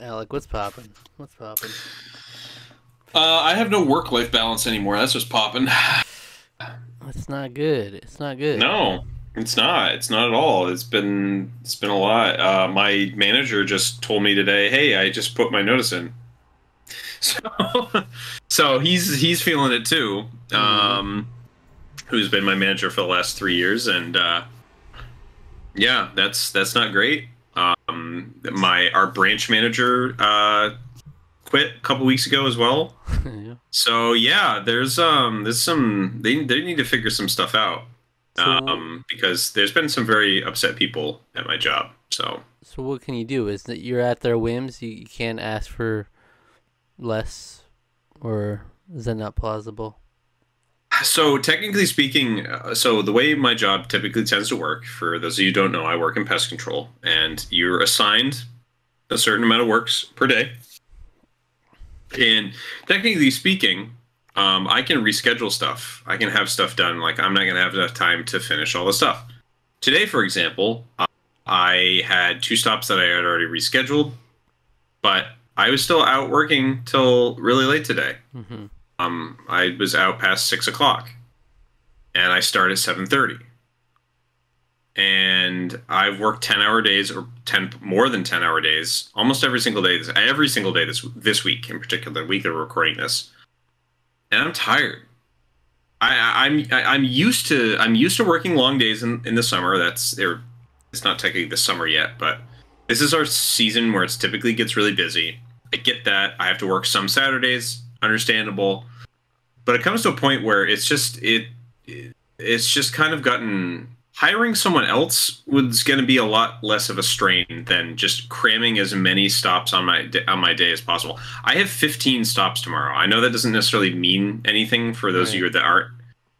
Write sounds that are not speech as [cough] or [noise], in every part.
Alec, what's popping? What's popping? Uh, I have no work life balance anymore. That's just popping. It's not good. It's not good. No, it's not. It's not at all. It's been it's been a lot. Uh, my manager just told me today, "Hey, I just put my notice in." [laughs] So, so he's he's feeling it too. Um, who's been my manager for the last three years, and uh, yeah, that's that's not great. Um, my our branch manager uh, quit a couple weeks ago as well. [laughs] yeah. So yeah, there's um there's some they they need to figure some stuff out. So, Um because there's been some very upset people at my job. So so what can you do? Is that you're at their whims? You, you can't ask for less, or is that not plausible? So technically speaking, uh, so the way my job typically tends to work for those of you don't know, I work in pest control and you're assigned a certain amount of works per day. And technically speaking, um, I can reschedule stuff. I can have stuff done. Like I'm not going to have enough time to finish all the stuff. Today, for example, uh, I had two stops that I had already rescheduled, but I was still out working till really late today. hmm Um, I was out past six o'clock, and I start at seven thirty. And I've worked ten hour days or ten more than ten hour days almost every single day. This, every single day this this week in particular, the week we're recording this, and I'm tired. I, I'm I, I'm used to I'm used to working long days in, in the summer. That's there. It's not technically the summer yet, but this is our season where it's typically gets really busy. I get that. I have to work some Saturdays, understandable. But it comes to a point where it's just it, it it's just kind of gotten hiring someone else was going to be a lot less of a strain than just cramming as many stops on my on my day as possible. I have 15 stops tomorrow. I know that doesn't necessarily mean anything for those of you that aren't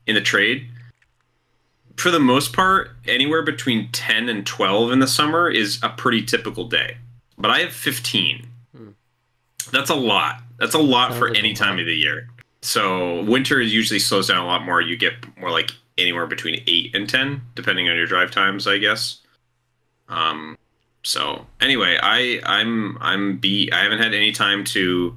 in the trade. For the most part, anywhere between 10 and 12 in the summer is a pretty typical day. But I have 15. Hmm. That's a lot. That's a lot Sounds for any time lot. of the year. So winter usually slows down a lot more. You get more like anywhere between eight and ten, depending on your drive times, I guess. Um. So anyway, I I'm I'm beat. I haven't had any time to.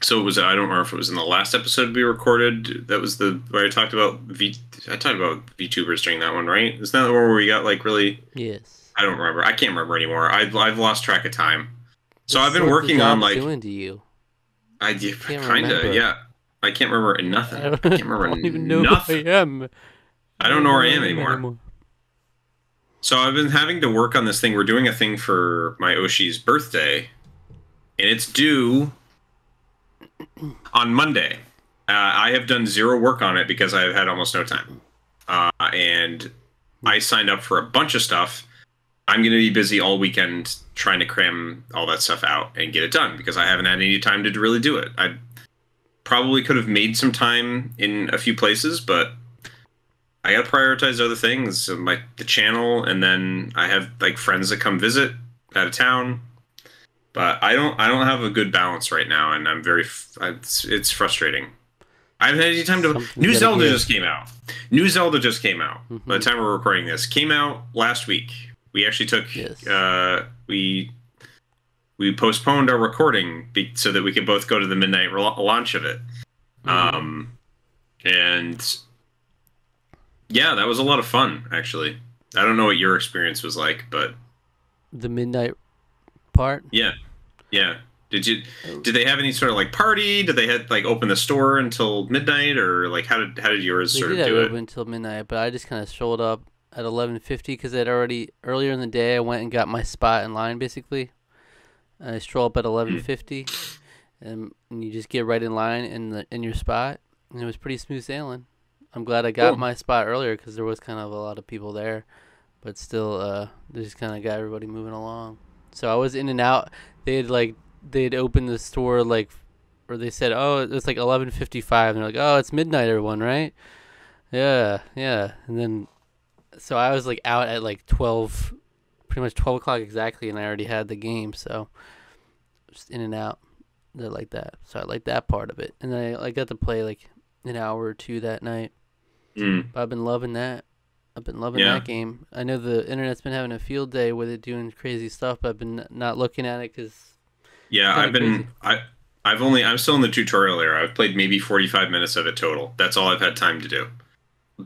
So it was I don't remember if it was in the last episode we recorded. That was the where I talked about V. I talked about VTubers during that one, right? Isn't that the one where we got like really? Yes. I don't remember. I can't remember anymore. I've I've lost track of time. So I've been working on like doing to you. I Can't kind remember. of yeah. I can't remember [laughs] nothing. I, can't remember I don't even know nothing. who I am. I don't know where I am anymore. So I've been having to work on this thing. We're doing a thing for my Oshi's birthday, and it's due on Monday. Uh, I have done zero work on it because I've had almost no time, uh, and I signed up for a bunch of stuff. I'm going to be busy all weekend trying to cram all that stuff out and get it done because I haven't had any time to really do it. I probably could have made some time in a few places, but I got to prioritize other things, like the channel, and then I have like friends that come visit out of town. But I don't, I don't have a good balance right now, and I'm very, it's, it's frustrating. I haven't had any time to. Something's New Zelda just came out. New Zelda just came out. By the Mhm. time we're recording this, came out last week. We actually took, Yes. uh, we we postponed our recording be- so that we could both go to the midnight re- launch of it. Mhm. Um, and yeah, that was a lot of fun, actually. I don't know what your experience was like, but the midnight part. yeah, yeah. Did you Oh. did they have any sort of like party? Did they had like open the store until midnight, or like how did how did yours They sort did of do it it? open until midnight, but I just kind of showed up at 11:50 because I'd already earlier in the day I went and got my spot in line basically. And I stroll up at 11:50, and, and you just get right in line in the in your spot, and it was pretty smooth sailing. I'm glad I got Cool. my spot earlier because there was kind of a lot of people there, but still, uh, they just kind of got everybody moving along. So I was in and out. They had like they'd opened the store like, or they said, oh, it's like 11:55, and they're like, oh, it's midnight, everyone, right? Yeah, yeah. And then, so I was like out at like 12, pretty much 12 o'clock exactly, and I already had the game, so just in and out. They're like that. So I like that part of it. And I, I got to play like an hour or two that night. Mm. But I've been loving that. I've been loving Yeah. that game. I know the internet's been having a field day with it doing crazy stuff, but I've been not looking at it because Yeah, I've been crazy. I I've only I'm still in the tutorial era. I've played maybe 45 minutes of it total. That's all I've had time to do.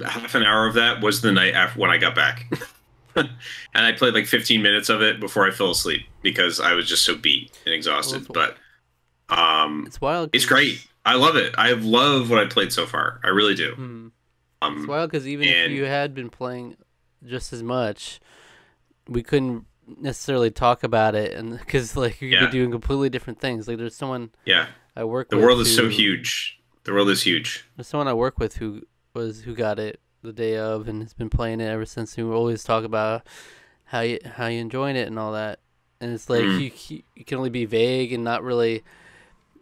Half an hour of that was the night after when I got back. [laughs] and I played like 15 minutes of it before I fell asleep because I was just so beat and exhausted. But um it's wild. It's great. I love it. I love what I played so far. I really do. Hmm. It's Um wild because even if you had been playing just as much, we couldn't necessarily talk about it, and because like you could Yeah. be doing completely different things. Like there's someone yeah, I work the with. world is so huge. The world is huge. There's someone I work with who was who got it the day of and has been playing it ever since. We always talk about how you how you enjoying it and all that. And it's like Mm. you, you you can only be vague and not really.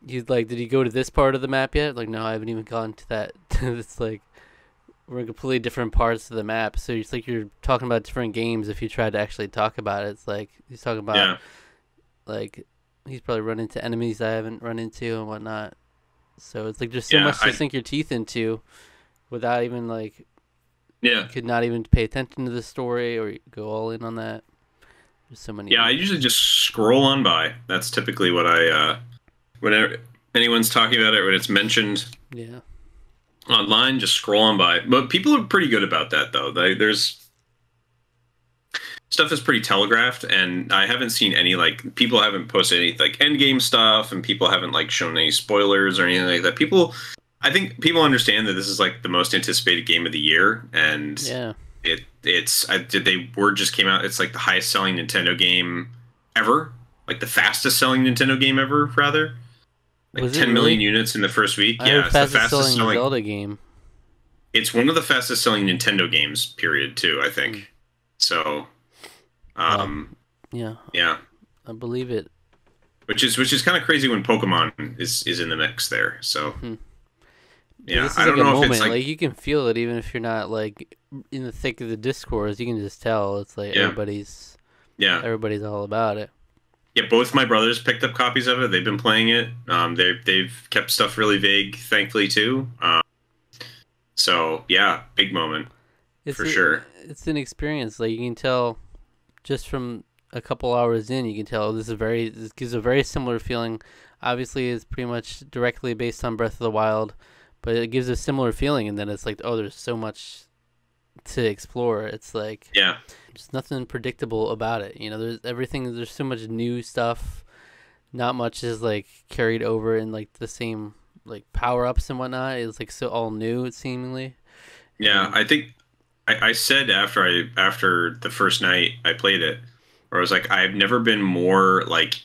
You like, did you go to this part of the map yet? Like, no, I haven't even gone to that. [laughs] it's like we're in completely different parts of the map. So it's like you're talking about different games. If you tried to actually talk about it, it's like he's talking about yeah. like he's probably run into enemies I haven't run into and whatnot. So it's like there's so Yeah, much to I- sink your teeth into without even like Yeah. could not even pay attention to the story or go all in on that. There's so many. Yeah, I usually just scroll on by. That's typically what I uh whenever anyone's talking about it when it's mentioned yeah. online, just scroll on by. But people are pretty good about that though. They, there's stuff is pretty telegraphed and I haven't seen any like people haven't posted any like end game stuff and people haven't like shown any spoilers or anything like that. People I think people understand that this is like the most anticipated game of the year and Yeah. it it's I did they word just came out. It's like the highest selling Nintendo game ever, like the fastest selling Nintendo game ever, rather. Like Was ten million really? units in the first week. I yeah, it's the fastest fastest selling, selling. Zelda game. It's one of the fastest selling Nintendo games. Period. Too. I think. Hmm. So, um, Yeah, yeah, I believe it. which is which is kind of crazy when Pokemon is is in the mix there. So, Mhm. Yeah, this is I don't a know moment. if it's like, like, you can feel it even if you're not like in the thick of the discourse. You can just tell it's like Yeah. everybody's yeah, everybody's all about it. yeah. Both my brothers picked up copies of it. They've been playing it. Um, they they've kept stuff really vague, thankfully too. Um, so yeah, big moment. It's For a- sure. It's an experience. Like you can tell just from a couple hours in, you can tell this is very this gives a very similar feeling. Obviously, it's pretty much directly based on Breath of the Wild, but it gives a similar feeling. And then it's like, oh, there's so much to explore. It's like Yeah, there's nothing predictable about it. You know, there's everything. There's so much new stuff. Not much is like carried over in like the same like power ups and whatnot. It's like so all new seemingly. yeah. And- I think I, I said after I after the first night I played it, where I was like, I've never been more like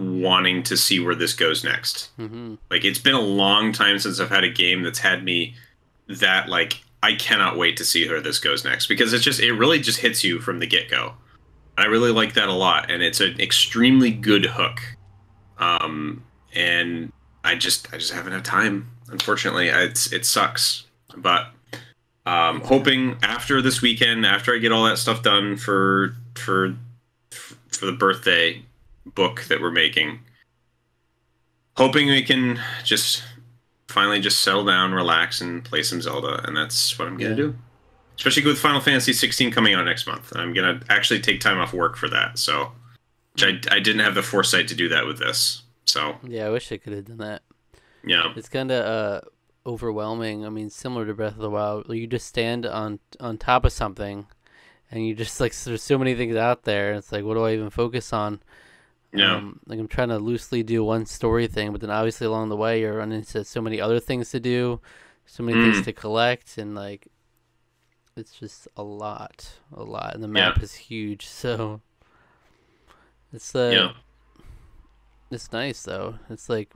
wanting to see where this goes next. hmm Like it's been a long time since I've had a game that's had me that like I cannot wait to see where this goes next because it's just it really just hits you from the get go. I really like that a lot, and it's an extremely good hook. Um, and I just I just haven't had time. Unfortunately, I- it's it sucks, but um, hoping after this weekend, after I get all that stuff done for for for the birthday book that we're making, hoping we can just finally just settle down, relax, and play some Zelda, and that's what I'm gonna Yeah. do. Especially with Final Fantasy 16 coming out next month, I'm gonna actually take time off work for that. So, which I, I didn't have the foresight to do that with this. So, Yeah, I wish I could have done that. yeah, It's kind of uh, overwhelming. I mean, similar to Breath of the Wild, you just stand on on top of something, and you just like there's so many things out there. It's like, what do I even focus on? Yeah, Um, like I'm trying to loosely do one story thing, but then obviously along the way you're running into so many other things to do, so many things Mm. to collect, and like it's just a lot, a lot, and the Yeah. map is huge. [laughs] So it's uh, yeah, it's nice though. It's like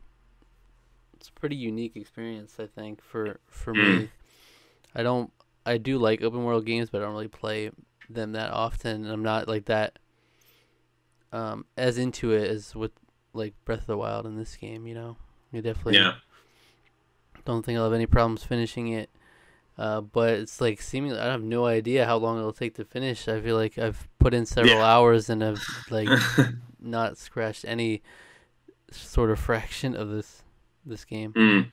it's a pretty unique experience, I think, for for Mm. me. I don't I do like open world games, but I don't really play them that often. And I'm not like that um as into it as with like Breath of the Wild in this game, you know. You definitely yeah, don't think I'll have any problems finishing it. Uh, but it's like seemingly I have no idea how long it'll take to finish. I feel like I've put in several Yeah. hours and I've like [laughs] not scratched any sort of fraction of this this game. Mm.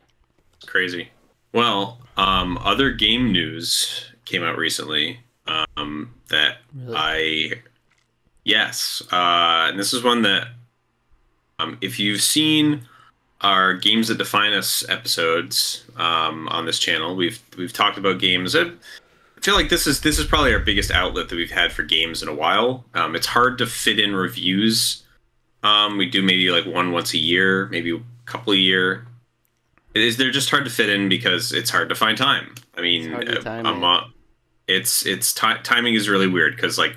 It's crazy. Well, um, other game news came out recently. um, that Really? I yes, uh, and this is one that um, if you've seen our games that define us episodes um, on this channel, we've we've talked about games. I feel like this is this is probably our biggest outlet that we've had for games in a while. Um, it's hard to fit in reviews. Um, we do maybe like one once a year, maybe a couple a year. Is they're just hard to fit in because it's hard to find time. I mean, to uh, time I'm, uh, it's it's ti timing is really weird because like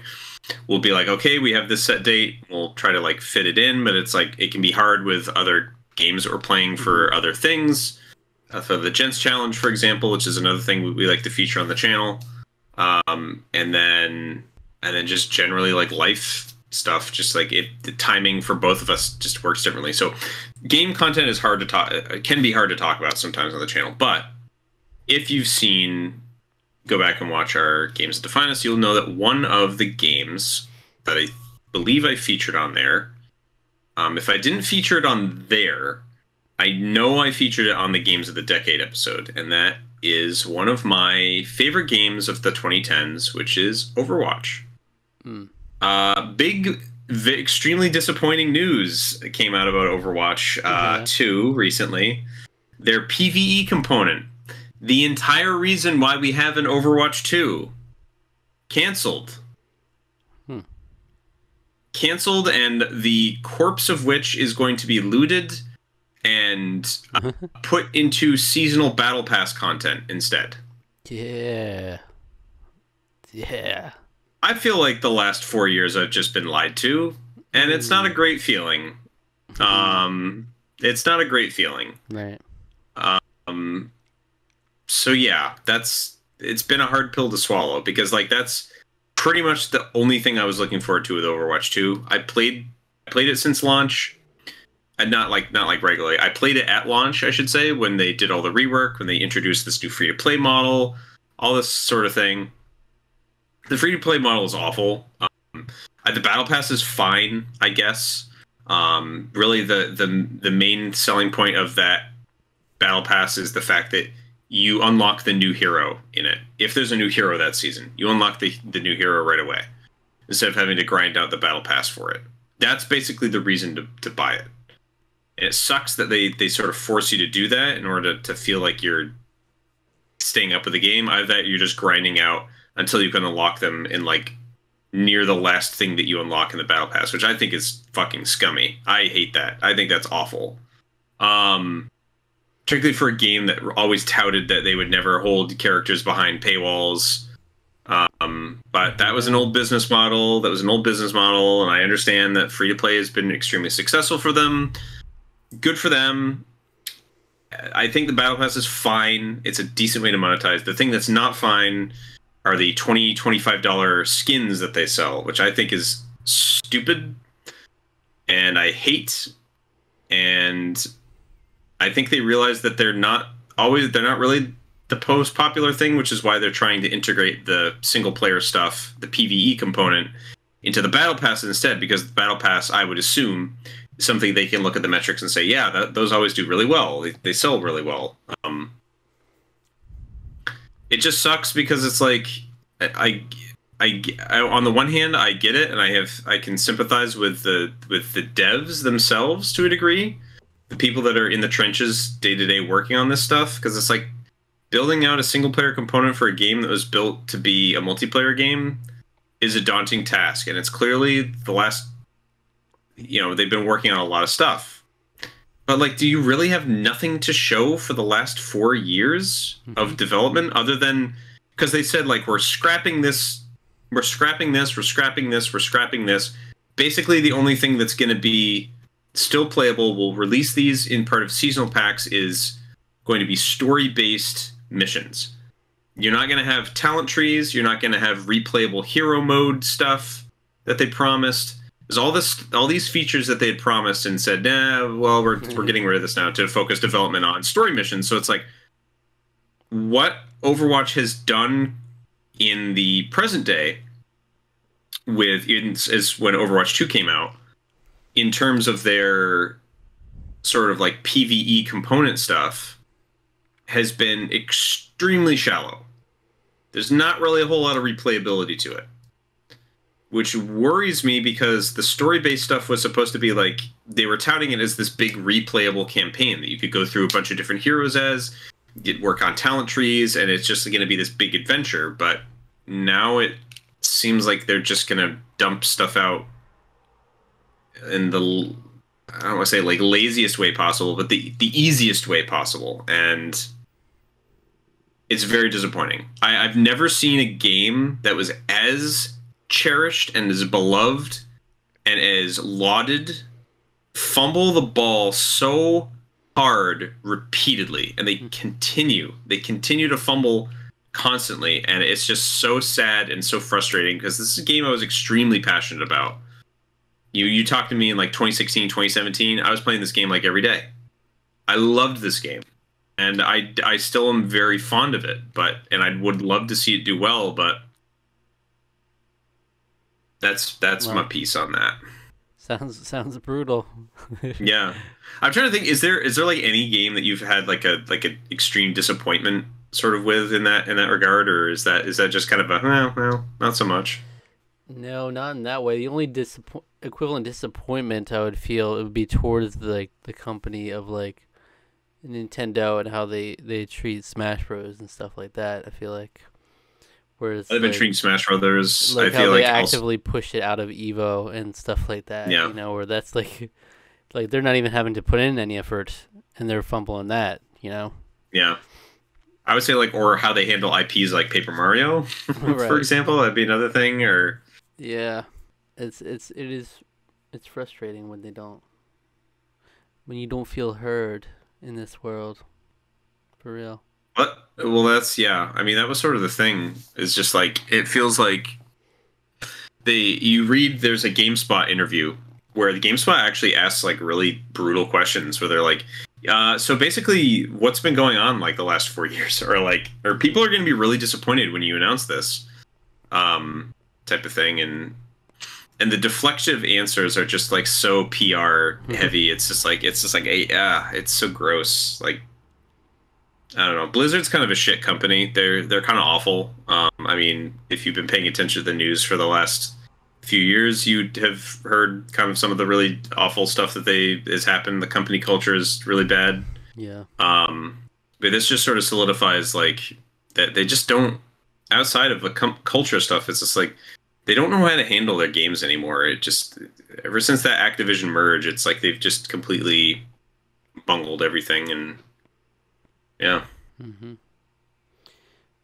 we'll be like okay we have this set date. We'll try to like fit it in but it's like it can be hard with other games that we're playing for Mm-hmm. other things. Uh, for the gents challenge for example which is another thing we, we like to feature on the channel. Um and then and then just generally like life stuff just like it the timing for both of us just works differently. So game content is hard to talk it can be hard to talk about sometimes on the channel but if you've seen go back and watch our games that define us you'll know that one of the games that i believe i featured on there um, if i didn't feature it on there i know i featured it on the games of the decade episode and that is one of my favorite games of the 2010s which is overwatch Mm. uh, big v- extremely disappointing news came out about overwatch uh, Yeah. 2 recently their pve component the entire reason why we have an Overwatch 2 canceled. Hmm. Canceled, and the corpse of which is going to be looted and uh, [laughs] put into seasonal battle pass content instead. yeah. Yeah. I feel like the last four years I've just been lied to, and it's not a great feeling. Um, it's not a great feeling. Right. Um, so yeah, that's it's been a hard pill to swallow because like that's pretty much the only thing I was looking forward to with Overwatch 2. I played I played it since launch. And not like not like regularly. I played it at launch, I should say, when they did all the rework, when they introduced this new free to play model, all this sort of thing. The free to play model is awful. Um, uh, the battle pass is fine, I guess. Um, really, the the the main selling point of that battle pass is the fact that you unlock the new hero in it. If there's a new hero that season, you unlock the the new hero right away instead of having to grind out the battle pass for it. That's basically the reason to, to buy it. And it sucks that they they sort of force you to do that in order to, to feel like you're staying up with the game. Either that you're just grinding out until you can unlock them in like near the last thing that you unlock in the battle pass, which I think is fucking scummy. I hate that. I think that's awful. Um particularly for a game that always touted that they would never hold characters behind paywalls. Um, but that was an old business model. That was an old business model, and I understand that free to play has been extremely successful for them. Good for them. I think the battle pass is fine. It's a decent way to monetize. The thing that's not fine are the 20 $25 skins that they sell, which I think is stupid and I hate. And I think they realize that they're not always they're not really the most popular thing, which is why they're trying to integrate the single player stuff, the PVE component, into the battle pass instead. Because the battle pass, I would assume, is something they can look at the metrics and say, yeah, that, those always do really well. They, they sell really well. Um, it just sucks because it's like I, I, I, on the one hand, I get it, and I have I can sympathize with the with the devs themselves to a degree the people that are in the trenches day to day working on this stuff because it's like building out a single player component for a game that was built to be a multiplayer game is a daunting task and it's clearly the last you know they've been working on a lot of stuff. But like do you really have nothing to show for the last 4 years of mm-hmm. development other than because they said like we're scrapping this we're scrapping this we're scrapping this we're scrapping this. Basically the only thing that's going to be still playable will release these in part of seasonal packs is going to be story based missions. You're not going to have talent trees you're not going to have replayable hero mode stuff that they promised. There's all this all these features that they had promised and said nah well we're, we're mm-hmm. getting rid of this now to focus development on story missions. So it's like what overwatch has done in the present day with in, is when overwatch 2 came out in terms of their sort of like PVE component stuff has been extremely shallow. There's not really a whole lot of replayability to it. Which worries me because the story based stuff was supposed to be like they were touting it as this big replayable campaign that you could go through a bunch of different heroes as, get work on talent trees, and it's just going to be this big adventure. But now it seems like they're just going to dump stuff out in the I don't want to say like laziest way possible, but the the easiest way possible, and it's very disappointing. I, I've never seen a game that was as cherished and as beloved and as lauded fumble the ball so hard repeatedly, and they hmm. continue. They continue to fumble constantly, and it's just so sad and so frustrating because this is a game I was extremely passionate about you you talked to me in like 2016 2017 i was playing this game like every day. I loved this game and i i still am very fond of it but and i would love to see it do well but that's that's my piece on that. Sounds sounds brutal. [laughs] Yeah. I'm trying to think is there is there like any game that you've had like a like an extreme disappointment sort of with in that in that regard or is that is that just kind of a well well not so much no, not in that way. The only disappoint equivalent disappointment I would feel it would be towards the, like the company of like Nintendo and how they they treat Smash Bros and stuff like that. I feel like whereas they've been treating Smash Brothers. Like I feel how they actively also... push it out of Evo and stuff like that. Yeah. you know where that's like [laughs] like they're not even having to put in any effort and they're fumbling that. You know. Yeah. I would say like, or how they handle IPs like Paper Mario, [laughs] for example. That'd be another thing. Or yeah, it's it's it is it's frustrating when they don't when you don't feel heard in this world. For real. But well that's yeah. I mean that was sort of the thing. It's just like it feels like they you read there's a GameSpot interview where the GameSpot actually asks like really brutal questions where they're like, uh, so basically, what's been going on like the last four [laughs] years, or like, or people are going to be really disappointed when you announce this. Um, type of thing and and the deflective answers are just like so PR mm-hmm. heavy. It's just like it's just like a yeah, it's so gross. Like I don't know. Blizzard's kind of a shit company. They're they're kind of awful. Um, I mean, if you've been paying attention to the news for the last few years, you'd have heard kind of some of the really awful stuff that they has happened. The company culture is really bad. Yeah. Um, but this just sort of solidifies like that they just don't outside of the com- culture stuff. It's just like they don't know how to handle their games anymore. It just ever since that Activision merge, it's like they've just completely bungled everything, and yeah. Mm-hmm.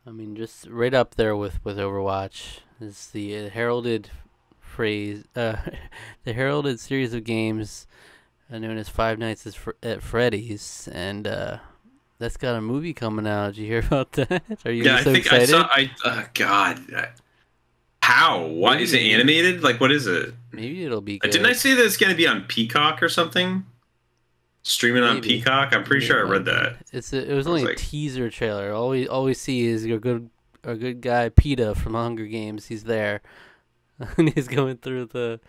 I mean, just right up there with with Overwatch is the heralded phrase, uh, [laughs] the heralded series of games uh, known as Five Nights at Freddy's, and uh, that's got a movie coming out. Did you hear about [laughs] that? Are you yeah, so I think excited? I saw. I uh, God, how? Why Maybe. is it animated? Like, what is it? Maybe it'll be. Uh, good. Didn't I say that it's going to be on Peacock or something? Streaming Maybe. on Peacock. I'm pretty Maybe sure I read that. It's a, it was only was like, a teaser trailer. All we all we see is your good our good guy Peeta from Hunger Games. He's there, [laughs] and he's going through the.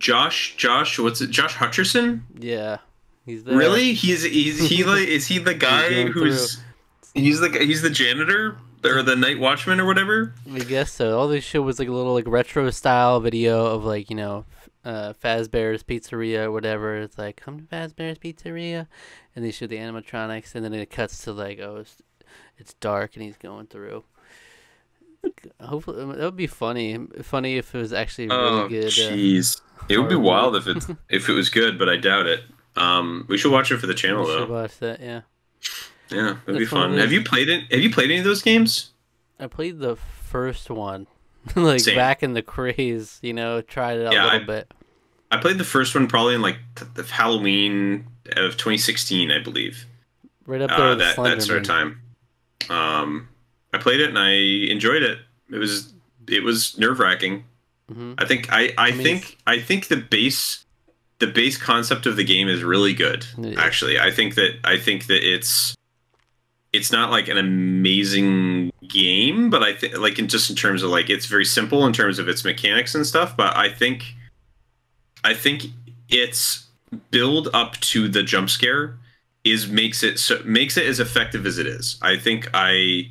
Josh, Josh, what's it? Josh Hutcherson? Yeah, he's there. Really? He's he's he like is he the [laughs] guy who's through. he's the he's the janitor? or the Night Watchman or whatever. I guess so. All this showed was like a little like retro style video of like you know, uh, Fazbear's Pizzeria or whatever. It's like come to Fazbear's Pizzeria, and they show the animatronics, and then it cuts to like oh, it's, it's dark and he's going through. Hopefully that would be funny. Funny if it was actually really oh, good. Uh, jeez, uh, it would be wild if it if it was good, but I doubt it. Um, we should watch it for the channel we though. watch that, yeah. Yeah, it'd be fun. Have you played it? Have you played any of those games? I played the first one, [laughs] like Same. back in the craze. You know, tried it out yeah, a little I, bit. I played the first one probably in like the Halloween of 2016, I believe. Right up there, uh, that that sort of time. Um, I played it and I enjoyed it. It was it was nerve wracking. Mm-hmm. I think I I, I mean, think I think the base the base concept of the game is really good. Actually, I think that I think that it's it's not like an amazing game, but I think like in just in terms of like it's very simple in terms of its mechanics and stuff. But I think I think its build up to the jump scare is makes it so makes it as effective as it is. I think I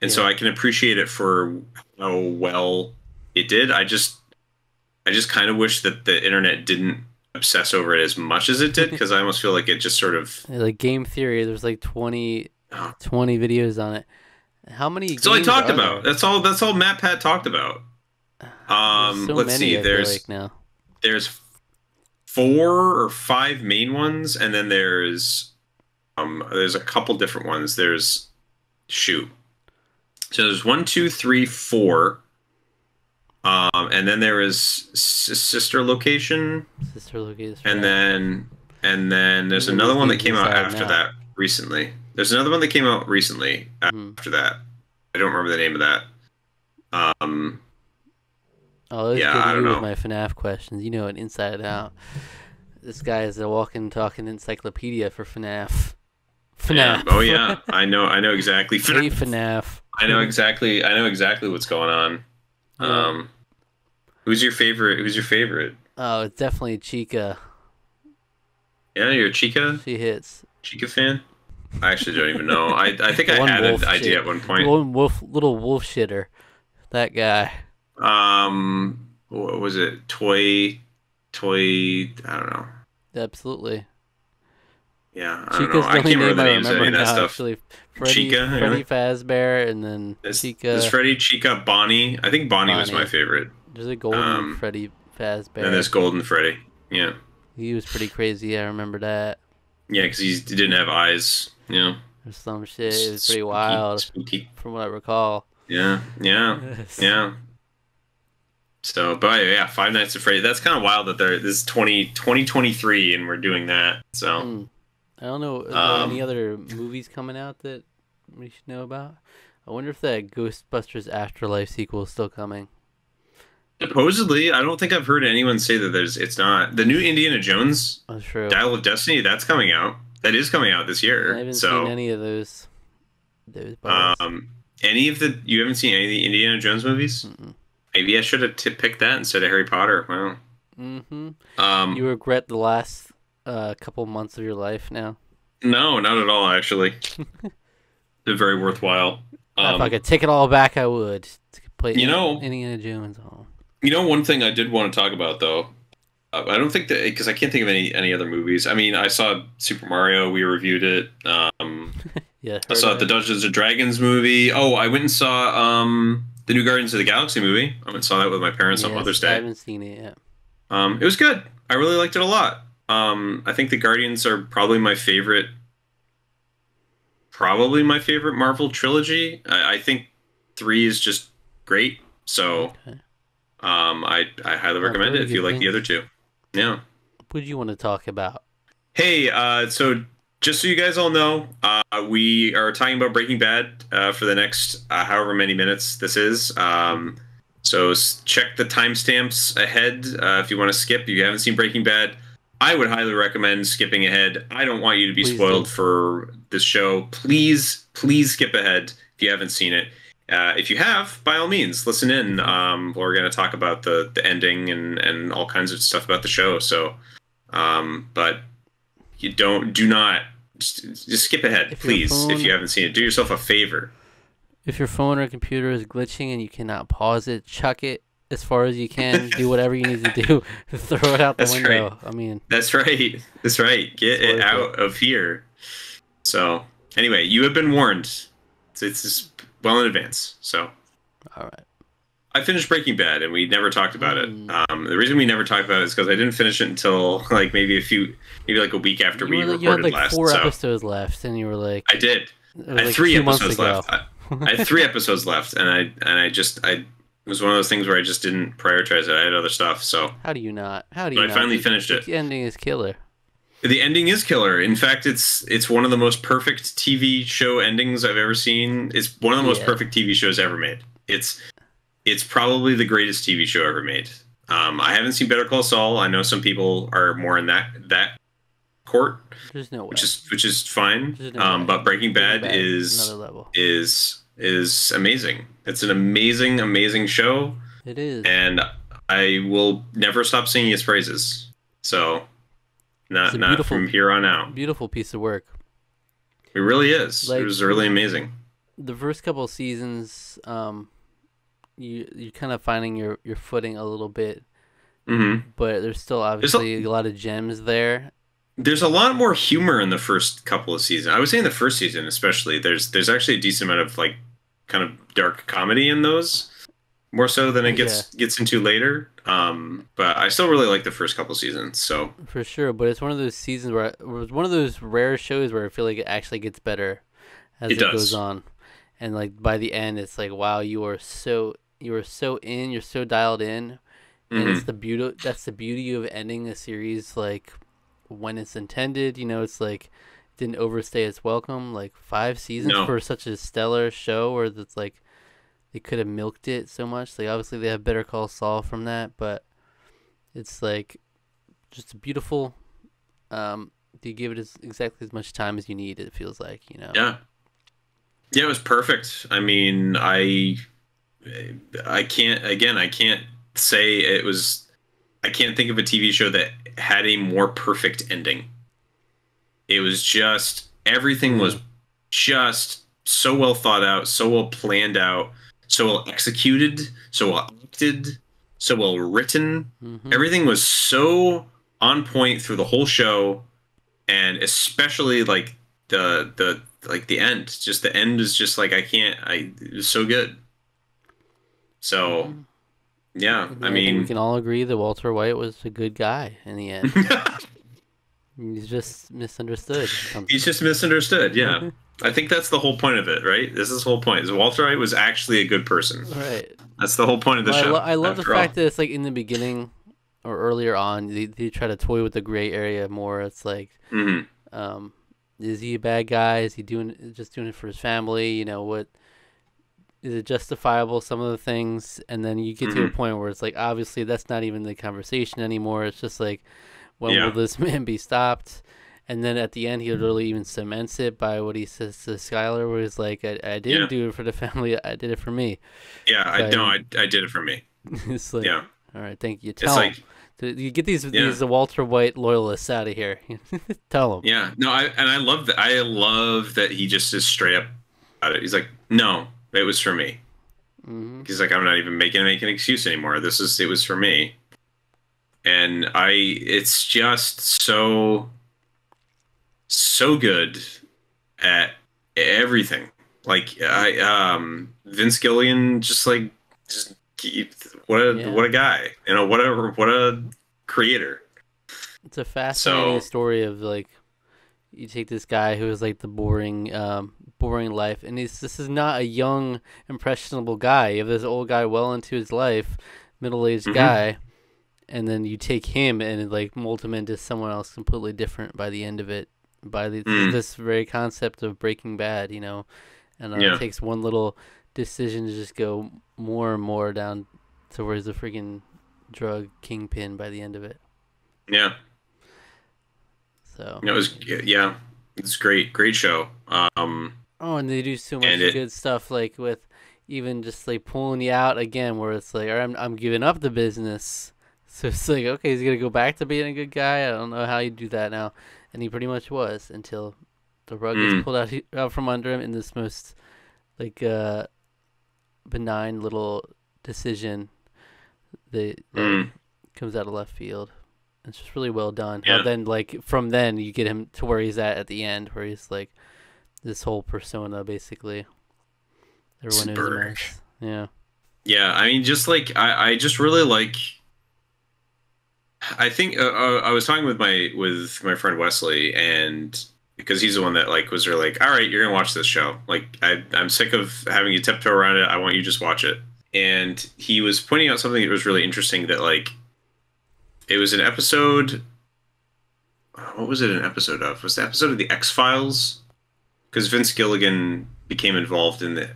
and so I can appreciate it for how well it did. I just, I just kind of wish that the internet didn't obsess over it as much as it did [laughs] because I almost feel like it just sort of. Like game theory, there's like 20, Oh. 20 videos on it. How many? That's all I talked about. there? That's all. That's all MatPat talked about. Um, so let's many, see. I There's like now. there's four or five main ones, and then there's um there's a couple different ones. There's shoot. So there's one, two, three, four. Um, and then there is S- sister location, Sister Location. and then and then there's And another one that came out after Now. that recently. There's another one that came out recently Mhm. after that. I don't remember the name of that. Um, Oh, Yeah, I don't know. my FNAF questions. You know it inside out. This guy is a walking, talking encyclopedia for FNAF. yeah. FNAF. Oh yeah, I know. I know exactly. [laughs] hey, FNAF. I know exactly. I know exactly what's going on. Yeah. Um, who's your favorite? Who's your favorite? Oh, it's definitely Chica. Yeah, you're a Chica She hits. Chica fan. I actually don't even know. I I think [laughs] I One had an idea shit. at one point. Little wolf, little wolf shitter. That guy. Um, what was it? Toy, toy. I don't know. Absolutely. Yeah, I don't know. Chica's I the only can't remember the I names of that stuff. Actually, Freddy, Chica, Freddy really? Fazbear, and then Chica. there's Freddy, Chica, Bonnie. I think Bonnie, was my favorite. There's a golden um, Freddy Fazbear. And there's Golden Freddy. Yeah, He was pretty crazy. I remember that. yeah, because he didn't have eyes. You know, Or some shit. It was pretty Spooky- wild, Spooky. from what I recall. Yeah, yeah. [laughs] Yeah. So, but yeah, Five Nights at Freddy. That's kind of wild that they're this is 20, 2023 and we're doing that. So, Hmm. I don't know. Are there Um, any other movies coming out that we should know about? I wonder if that Ghostbusters Afterlife sequel is still coming. Supposedly, I don't think I've heard anyone say that there's it's not. The new Indiana Jones I'm sure. Dial of Destiny, that's coming out. That is coming out this year. I haven't So, seen any of those. Those bars. um any of the you haven't seen any of the Indiana Jones movies? Mm-mm. Maybe I should have picked that instead of Harry Potter. Wow. mm-hmm. Um You regret the last uh, couple months of your life now. no, not at all actually. [laughs] They're very worthwhile. if I Um, could take it all back, I would. To play You know- Indiana Jones. Oh. You know, one thing I did want to talk about though. Uh, I don't think that because I can't think of any any other movies. I mean, I saw Super Mario. We reviewed it. Um, [laughs] Yeah. I saw the. Dungeons and Dragons movie. Oh, I went and saw um, the new Guardians of the Galaxy movie. I went and saw that with my parents on Mother's Day. I haven't seen it yet. Um, it was good. I really liked it a lot. Um, I think the Guardians are probably my favorite. Probably my favorite Marvel trilogy. I, I think three is just great. So Okay. Um, I I highly recommend it if you good like the other two. Yeah. What do you want to talk about? Hey, uh, so just so you guys all know, uh, we are talking about Breaking Bad uh, for the next uh, however many minutes this is. Um, so check the timestamps ahead uh, if you want to skip. If you haven't seen Breaking Bad, I would highly recommend skipping ahead. I don't want you to be Please spoiled do. for this show. Please, please skip ahead if you haven't seen it. Uh, if you have, by all means, listen in. Um, we're going to talk about the the ending and and all kinds of stuff about the show. So, um, but you don't do not just, just skip ahead, If please. phone- if you haven't seen it, do yourself a favor. If your phone or computer is glitching and you cannot pause it, chuck it as far as you can. do [laughs] whatever you need to do. [laughs] Throw it out the That's window. I mean, That's right. That's right. Get it out of here. So, anyway, you have been warned. It's, it's just well in advance. So, all right. I finished Breaking Bad, and we never talked about it. Mm. Um, the reason we never talked about it is because I didn't finish it until like maybe a few, maybe like a week after You, we were like- you had like last. four so episodes left, and you were like, I did. I had three episodes left. I, I had three episodes [laughs] left, and I and I just I it was one of those things where I just didn't prioritize it. I had other stuff, so How do you not? How do But you I finally finished it. The ending is killer. The ending is killer. In fact, it's it's one of the most perfect TV show endings I've ever seen. It's one of the most Yeah. perfect TV shows ever made. It's it's probably the greatest TV show ever made. Um, I haven't seen Better Call Saul. I know some people are more in that that court, There's no way. which is which is fine. No Um, but Breaking Breaking Bad is is is amazing. It's an amazing, amazing show, It is. and I will never stop singing its praises. So, not a not beautiful- from here on out. Beautiful piece of work. It really is. Like- it was really amazing. the first couple of seasons, um, you you're kind of finding your your footing a little bit, hmm but there's still There's a- obviously a, lot of gems there. There's a lot more humor in the first couple of seasons. I would say in the first season, especially. There's there's actually a decent amount of like kind of dark comedy in those, more so than it gets gets into later. Um, but I still really like the first couple seasons. So For sure, but it's one of those seasons where it was one of those rare shows where I feel like it actually gets better as It it, goes on, and like by the end, it's like wow, you are so you are so in, you're so dialed in, and mhm. it's the beauty. That's the beauty of ending a series like when it's intended. You know, it's like didn't overstay its welcome. Like five seasons No. for such a stellar show, where it's like they could have milked it so much. Like obviously they have Better Call Saul from that, but it's like just a beautiful. Um, you give it as exactly as much time as you need. It feels like you know. Yeah. Yeah, it was perfect. I mean, I I can't again, I can't say it was I can't think of a TV show that had a more perfect ending. It was just everything was just so well thought out, so well planned out, so well executed, so well acted, so well written. Mhm. Everything was so on point through the whole show and especially like the the like the end just the end is just like i can't i it was so good so yeah think i mean, we can all agree that Walter White was a good guy in the end. [laughs] He's just misunderstood. he's just misunderstood yeah [laughs] i think that's the whole point of it right this is the whole point is walter white was actually a good person right. that's the whole point of the Well, I, show lo- I love the after all. fact that it's like in the beginning or earlier on, they, they try to toy with the gray area more. It's like, Mhm. um, is he a bad guy? Is he doing just doing it for his family? You know what? Is it justifiable? Some of the things, and then you get to a Mhm. point where it's like, obviously, that's not even the conversation anymore. It's just like, when Yeah. will this [laughs] man be stopped? And then at the end, he really even cements it by what he says to Skylar, where he's like, I, I didn't Yeah. do it for the family, I did it for me. yeah i know I, I did it for me [laughs] it's like, yeah all right, thank you. it's Tell him. like You get these Yeah. these Walter White loyalists out of here. [laughs] Tell them. Yeah, no, I and I love that. I love that he just is straight up. He's like, no, it was for me. hmm He's like, I'm not even making make an excuse anymore. This is it was for me. And I, it's just so, so good at everything. Like I, um, Vince Gilligan just like, just keep, what a Yeah. what a guy. You know, what a what a creator. It's a fascinating So- story of like you take this guy who is like the boring, um, boring life, and he's this is not a young, impressionable guy. You have this old guy well into his life, middle aged Mhm. guy, and then you take him and like mold him into someone else completely different by the end of it. By the, Mm. this very concept of Breaking Bad, you know, and uh, Yeah. it takes one little decision to just go more and more down to where he's a freaking drug kingpin by the end of it. Yeah, So. it was yeah, it's great, great show. Um, Oh, and they do so much it- good stuff, like with even just like pulling you out again, where it's like, "All right, I'm I'm giving up the business. [laughs] So it's like, okay, he's gonna go back to being a good guy. I don't know how you do that now, and he pretty much was until the rug Mm. gets pulled out [laughs] out from under him in this most like uh benign little decision that Mm. comes out of left field. It's just really well done. Yeah. How then like from then you get him to where he's at at the end, where he's like this whole persona basically. Everyone knows him. Yeah. Yeah, I mean, just like I, I just really like. I think uh, uh, I was talking with my with my friend Wesley, and because he's the one that like was really like, all right, you're gonna watch this show. Like I, I'm sick of having you tiptoe around it. I want you to just watch it. And he was pointing out something that was really interesting. That like, it was an episode. What was it an episode of? Was the episode of the X Files? Because Vince Gilligan became involved in the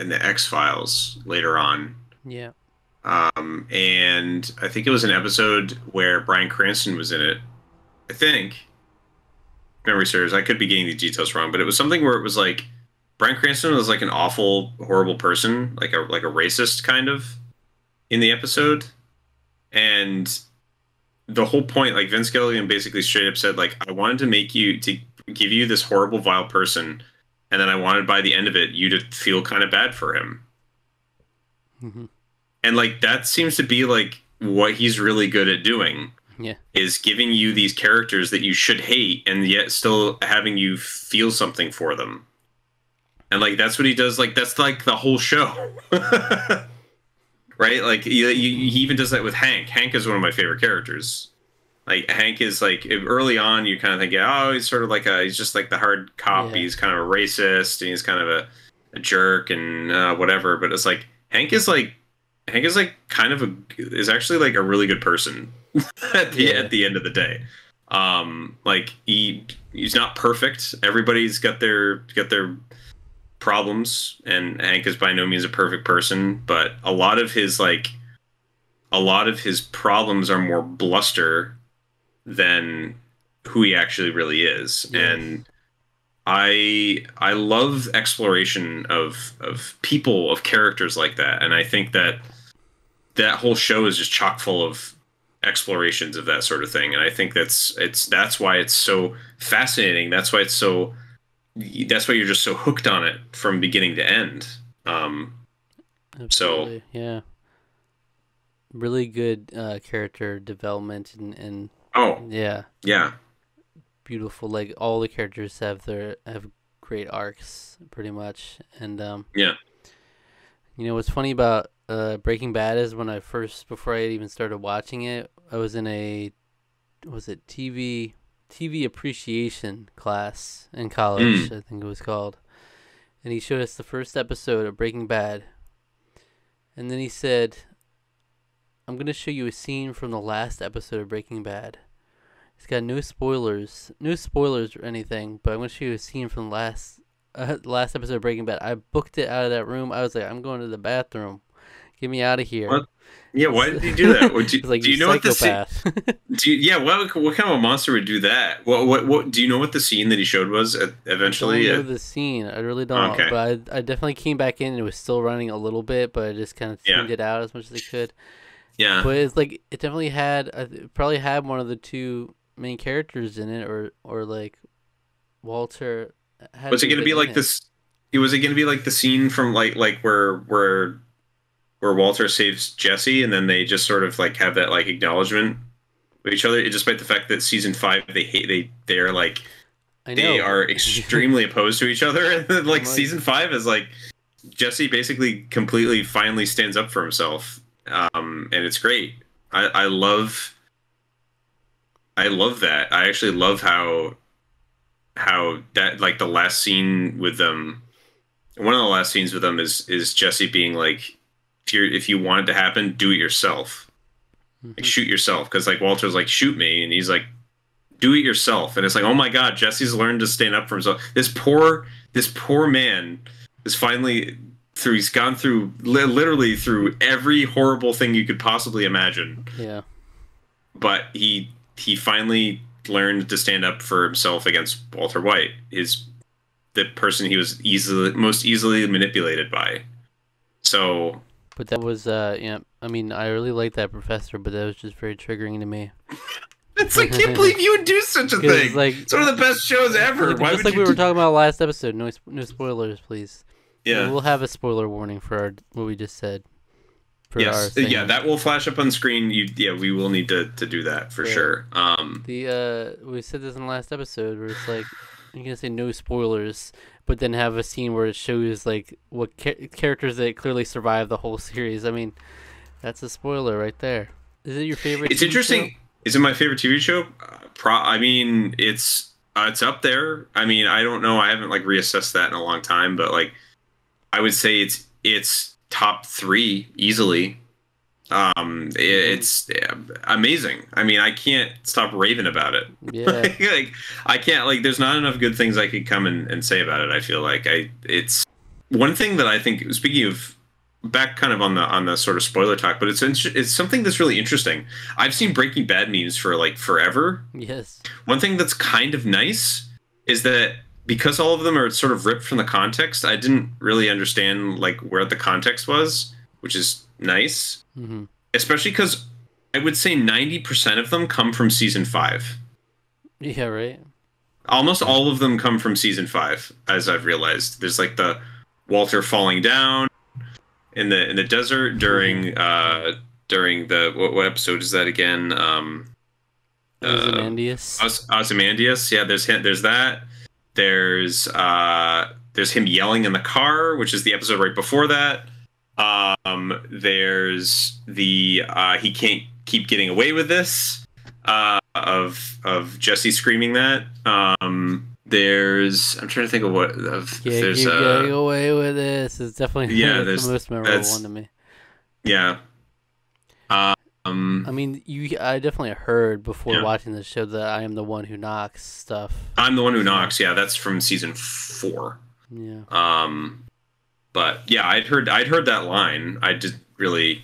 in the X Files later on. Yeah. Um, and I think it was an episode where Bryan Cranston was in it. I think. Memory serves. I could be getting the details wrong, but it was something where it was like Bryan Cranston was like an awful, horrible person, like a like a racist kind of in the episode. And the whole point, like Vince Gilligan basically straight up said, like, I wanted to make you to give you this horrible, vile person, and then I wanted by the end of it you to feel kind of bad for him. Mhm. And like that seems to be like what he's really good at doing Yeah. is giving you these characters that you should hate and yet still having you feel something for them. And like that's what he does like that's like the whole show. [laughs] right? Like he, he even does that with Hank. Hank is one of my favorite characters. Like Hank is like early on you kind of think, oh, he's sort of like a he's just like the hard cop. Yeah. He's kind of a racist and he's kind of a, a jerk and uh, whatever. But it's like Hank is like Hank is like kind of a is actually like a really good person [laughs] at the Yeah. at the end of the day. Um, like he he's not perfect. Everybody's got their got their problems, and Hank is by no means a perfect person. But a lot of his like a lot of his problems are more bluster than who he actually really is, Yeah. and. I I love exploration of of people of characters like that, and I think that that whole show is just chock full of explorations of that sort of thing, and I think that's it's that's why it's so fascinating. That's why it's so that's why you're just so hooked on it from beginning to end. Um, So- Absolutely, yeah. Really good uh, character development and, and oh yeah, yeah, beautiful. Like all the characters have their have great arcs, pretty much. And um, Yeah. you know what's funny about uh, Breaking Bad is when I first before I even started watching it, I was in a was it TV TV appreciation class in college, I think it was called. And he showed us the first episode of Breaking Bad. And then he said, I'm going to show you a scene from the last episode of Breaking Bad. It's got no spoilers, no spoilers or anything, but I'm going to show you a scene from the last uh, [laughs] last episode of Breaking Bad. I booked it out of that room. I was like, I'm going to the bathroom. Get me out of here. What? yeah. Why did he do that? Do, [laughs] like do you know what the scene? [laughs] Do you, yeah, what what kind of a monster would do that? What what what? Do you know what the scene that he showed was at, I eventually? don't know the scene. I really don't. Okay. But I, I definitely came back in and it was still running a little bit, but I just kind of Yeah. it out as much as I could. yeah, But it's like it definitely had I th- probably had one of the two main characters in it, or or like Walter. Had was it going to be like it. this? It was it going to be like the scene from like like where where where Walter saves Jesse, and then they just sort of like have that like acknowledgement with each other, despite the fact that season five they hate they they are like they are extremely [laughs] opposed to each other. Like like- season five is like Jesse basically completely finally stands up for himself, um, and it's great. I, I love, I love that. I actually love how how that like the last scene with them. One of the last scenes with them is is Jesse being like, if you if you want it to happen, do it yourself. Like Mhm. shoot yourself. Because like Walter's like shoot me. And he's like do it yourself. And it's like oh my god Jesse's learned to stand up for himself. This poor this poor man is finally through he's gone through li- literally through every horrible thing you could possibly imagine. Yeah. but he he finally learned to stand up for himself against Walter White his the person he was easily most easily manipulated by. So But that was uh yeah. I mean, I really like that professor, but that was just very triggering to me. [laughs] it's like, I can't believe you would do such a [laughs] thing it's like it's one of the best shows ever Just Why like would we were talking about last episode. No, no spoilers, please. yeah We'll have a spoiler warning for our what we just said. Yes thing. yeah that will flash up on screen you yeah we will need to, to do that for Yeah. sure um The uh, we said this in the last episode where it's like you're gonna say no spoilers, but then have a scene where it shows like what cha- characters that clearly survived the whole series. I mean, that's a spoiler right there. Is it your favorite? it's TV interesting show? is it my favorite tv show uh, pro i mean it's uh, it's up there i mean i don't know i haven't like reassessed that in a long time but like i would say it's it's top three easily um it, it's uh, amazing i mean i can't stop raving about it Yeah, [laughs] like I can't like there's not enough good things I could come and, and say about it. I feel like I it's one thing that I think speaking of back kind of on the on the sort of spoiler talk, but it's it's something that's really interesting. I've seen Breaking Bad memes for like forever. yes, One thing that's kind of nice is that because all of them are sort of ripped from the context, I didn't really understand like where the context was, which is nice. Hmm Especially because I would say ninety percent of them come from season five. yeah, right. almost all of them come from season five, as I've realized. There's like the Walter falling down in the in the desert during uh during the what, what episode is that again? Um, uh, Ozymandias. Os- Ozymandias. Yeah, there's him. There's that. There's uh, there's him yelling in the car, which is the episode right before that. Um, there's the uh, he can't keep getting away with this uh, of of Jesse screaming that. Um, there's I'm trying to think of what of yeah, there's keep uh, getting away with this. It's definitely Yeah, [laughs] that's there's- the most memorable one to me. yeah. Um, I mean, you. I definitely heard before Yeah. watching the show that I am the one who knocks stuff. I'm the one who knocks. Yeah, that's from season four. Yeah. Um, but yeah, I'd heard I'd heard that line. I just really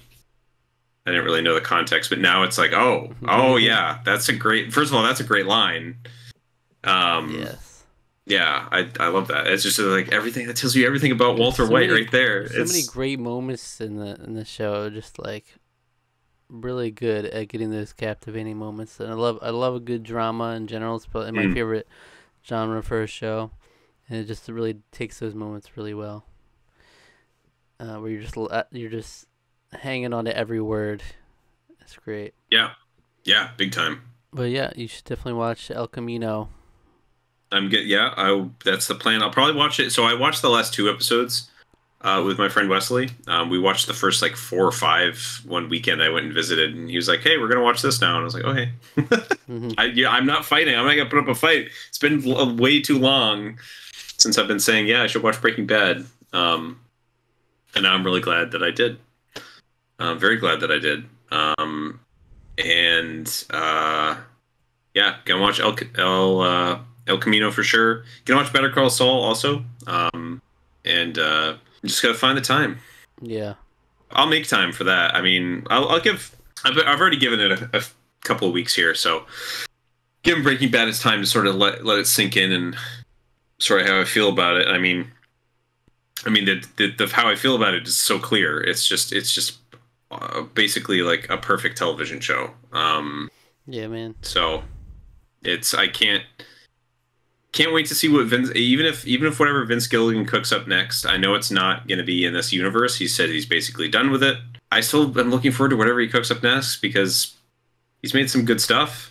I didn't really know the context, but now it's like, oh, oh [laughs] yeah, that's a great. First of all, that's a great line. Um, yes. yeah, I I love that. It's just like everything that tells you everything about Walter So White many- right there. So It's many great moments in the in the show. Just like really good at getting those captivating moments. And I love I love a good drama in general. It's probably my Mm. favorite genre for a show, and it just really takes those moments really well. Uh, where you're just you're just hanging on to every word. That's great. yeah, yeah, big time. But yeah, you should definitely watch El Camino. I'm get yeah. I that's the plan. I'll probably watch it. So I watched the last two episodes uh, with my friend Wesley. Um, we watched the first like four or five one weekend. I went and visited, and he was like, "Hey, we're gonna watch this now." And I was like, "Okay." [laughs] Mhm. I yeah, I'm not fighting. I'm not gonna put up a fight. It's been l- way too long since I've been saying, "Yeah, I should watch Breaking Bad." Um, and I'm really glad that I did. I'm very glad that I did. Um, and uh, yeah, gonna watch El El uh, El Camino for sure. Gonna watch Better Call Saul also. Um, and uh, just gotta find the time. Yeah. I'll make time for that. I mean, I'll, I'll give. I've, I've already given it a, a couple of weeks here, so given Breaking Bad its time to sort of let let it sink in and sort of how I feel about it. I mean, I mean the the, the how I feel about it is so clear. It's just it's just uh, basically like a perfect television show. Um, Yeah, man. so it's I can't can't wait to see what Vince even if even if whatever Vince Gilligan cooks up next. I know it's not going to be in this universe. He said he's basically done with it. I still am looking forward to whatever he cooks up next because he's made some good stuff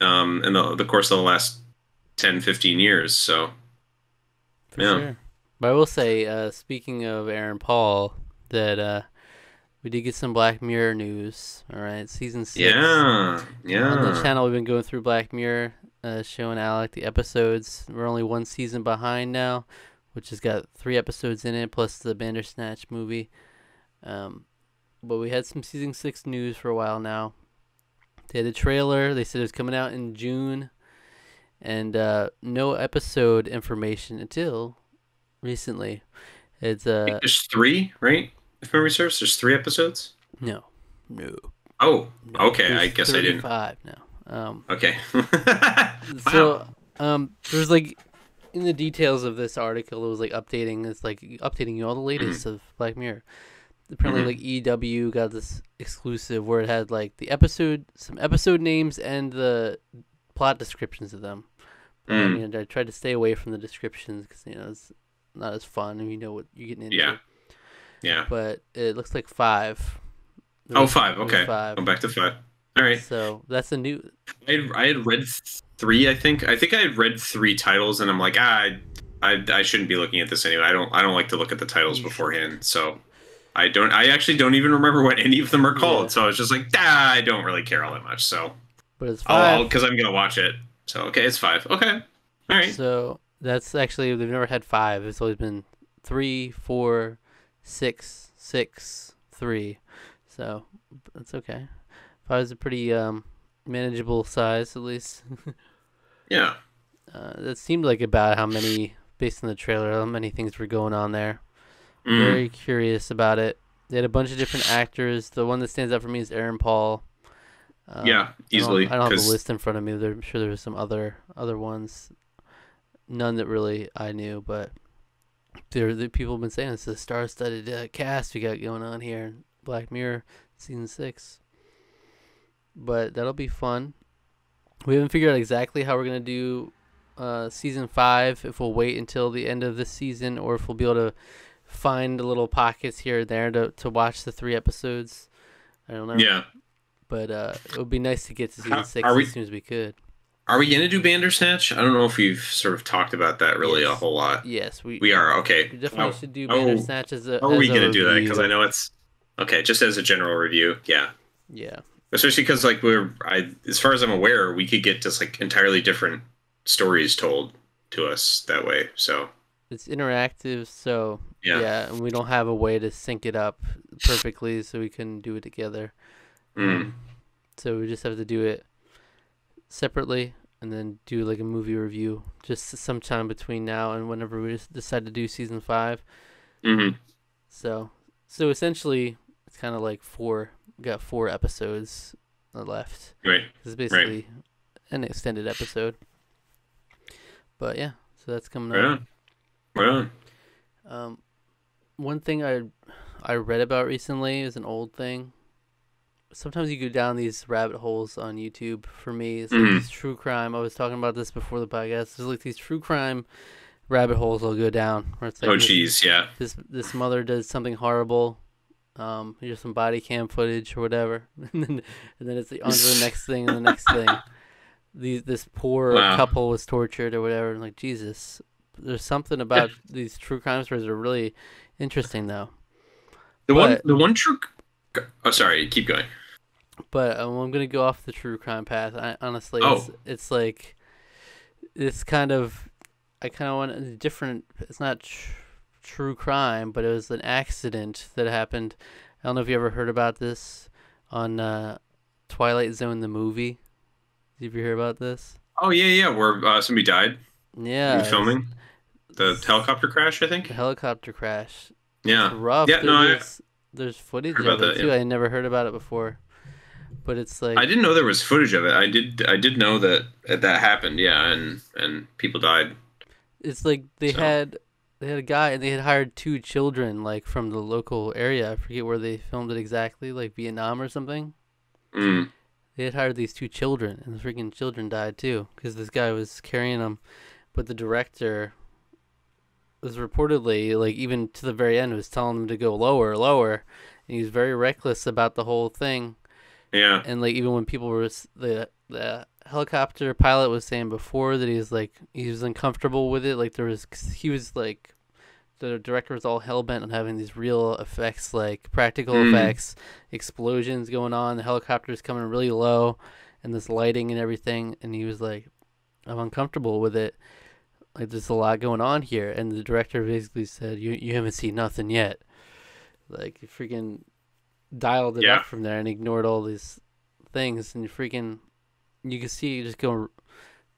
um in the, the course of the last 10 15 years. So For Yeah. sure. But I will say, uh, speaking of Aaron Paul, that uh, we did get some Black Mirror news. All right, season six. yeah, yeah. On the channel, we've been going through Black Mirror, uh, showing Alec the episodes. We're only one season behind now, which has got three episodes in it, plus the Bandersnatch movie. Um, but we had some season six news for a while now. They had a trailer. They said it was coming out in June, and uh, no episode information until recently. It's uh there's three, right? If memory serves, there's three episodes. no, no. Oh, no. okay. I guess I didn't. Five now. Um, Okay. [laughs] So, um, there's like in the details of this article, it was like updating. It's like updating you all the latest of Black Mirror. Apparently, Mhm. like EW got this exclusive where it had like the episode, some episode names, and the plot descriptions of them. But, I Mm. mean, I tried to stay away from the descriptions because you know it's not as fun and you know what you're getting into. Yeah. Yeah. But it looks like five. There Oh, five. Okay. Five. Go back to five. All right. So that's a new. I had, I had read three. I think. I think I had read three titles, and I'm like, ah, I, I, I shouldn't be looking at this anyway. I don't. I don't like to look at the titles beforehand. So, I don't. I actually don't even remember what any of them are called. Yeah. So I was just like, ah, I don't really care all that much. So, But it's five. because I'm gonna watch it. So okay, it's five. Okay. All right. So that's actually they've never had five. It's always been three, four, six, six, three. So that's okay. Five is a pretty um, manageable size, at least. [laughs] Yeah. uh, that seemed like about how many, based on the trailer, how many things were going on there. Mm. Very curious about it. They had a bunch of different actors. The one that stands out for me is Aaron Paul. Um, Yeah, I don't- easily, I don't, have a list in front of me. There, I'm sure there was some other other ones. None that really I knew, but there the people have been saying it's a star-studded uh, cast we got going on here. in Black Mirror season six, but that'll be fun. We haven't figured out exactly how we're gonna do uh, season five. If we'll wait until the end of this season, or if we'll be able to find little pockets here and there to to watch the three episodes. I don't know. Yeah. But uh, it would be nice to get to season How- six are we- as soon as we could. Are we gonna do Bandersnatch? I don't know if we've sort of talked about that really a whole lot. Yes, we We are okay. we definitely How- should do how- Bandersnatch as a. Are we as a gonna do that? Because. I know it's okay. Just as a general review, yeah. Yeah. Especially because like we're, I as far as I'm aware, we could get just like entirely different stories told to us that way. So It's interactive, so yeah, yeah, and we don't have a way to sync it up perfectly, so we can do it together. Mm. So we just have to do it separately, and then do like a movie review just sometime between now and whenever we decide to do season five. hmm So, so essentially, it's kind of like four. Got four episodes left. right. It's basically an extended episode. But yeah, so that's coming Right up. Right on. Um, one thing I I read about recently is an old thing. Sometimes you go down these rabbit holes on YouTube. For me, it's like Mhm. these true crime. I was talking about this before the podcast. There's like these true crime rabbit holes I'll go down where it's like oh jeez, yeah. this this mother does something horrible. Um, here's some body cam footage or whatever, [laughs] and then and then it's the, on to the next thing and the next thing. [laughs] These this poor Wow. couple was tortured or whatever. And like Jesus, there's something about these true crime stories that are really interesting though. The one, the one true. Oh, sorry. Keep going. But um, I'm gonna go off the true crime path. I, honestly, Oh. it's, it's like it's kind of I kind of want a different. It's not tr- true crime, but it was an accident that happened. I don't know if you ever heard about this on uh, Twilight Zone the movie. Did you hear about this? Oh yeah, yeah. Where uh, somebody died Yeah, in filming the helicopter crash, I think. the helicopter crash. Yeah. It's rough. Yeah, no, I- there's, there's footage of it that, too. yeah. I never heard about it before, but it's like I didn't know there was footage of it. I did. I did know that that happened. Yeah, and and people died. it's like they So- had they had a guy and they had hired two children like from the local area. I forget where they filmed it exactly, like Vietnam or something. Mm. They had hired these two children, and the freaking children died too because this guy was carrying them. But the director was reportedly like even to the very end was telling them to go lower, lower. And he was very reckless about the whole thing. Yeah. and like even when people were the the helicopter pilot was saying before that he was like he was uncomfortable with it. Like there was he was like the director was all hell bent on having these real effects like practical Mm. effects explosions going on the helicopter's coming really low and this lighting and everything. And he was like i'm uncomfortable with it. Like there's a lot going on here. And the director basically said you you haven't seen nothing yet. Like freaking dialed it Yeah. up from there and ignored all these things and you freaking you can see it just go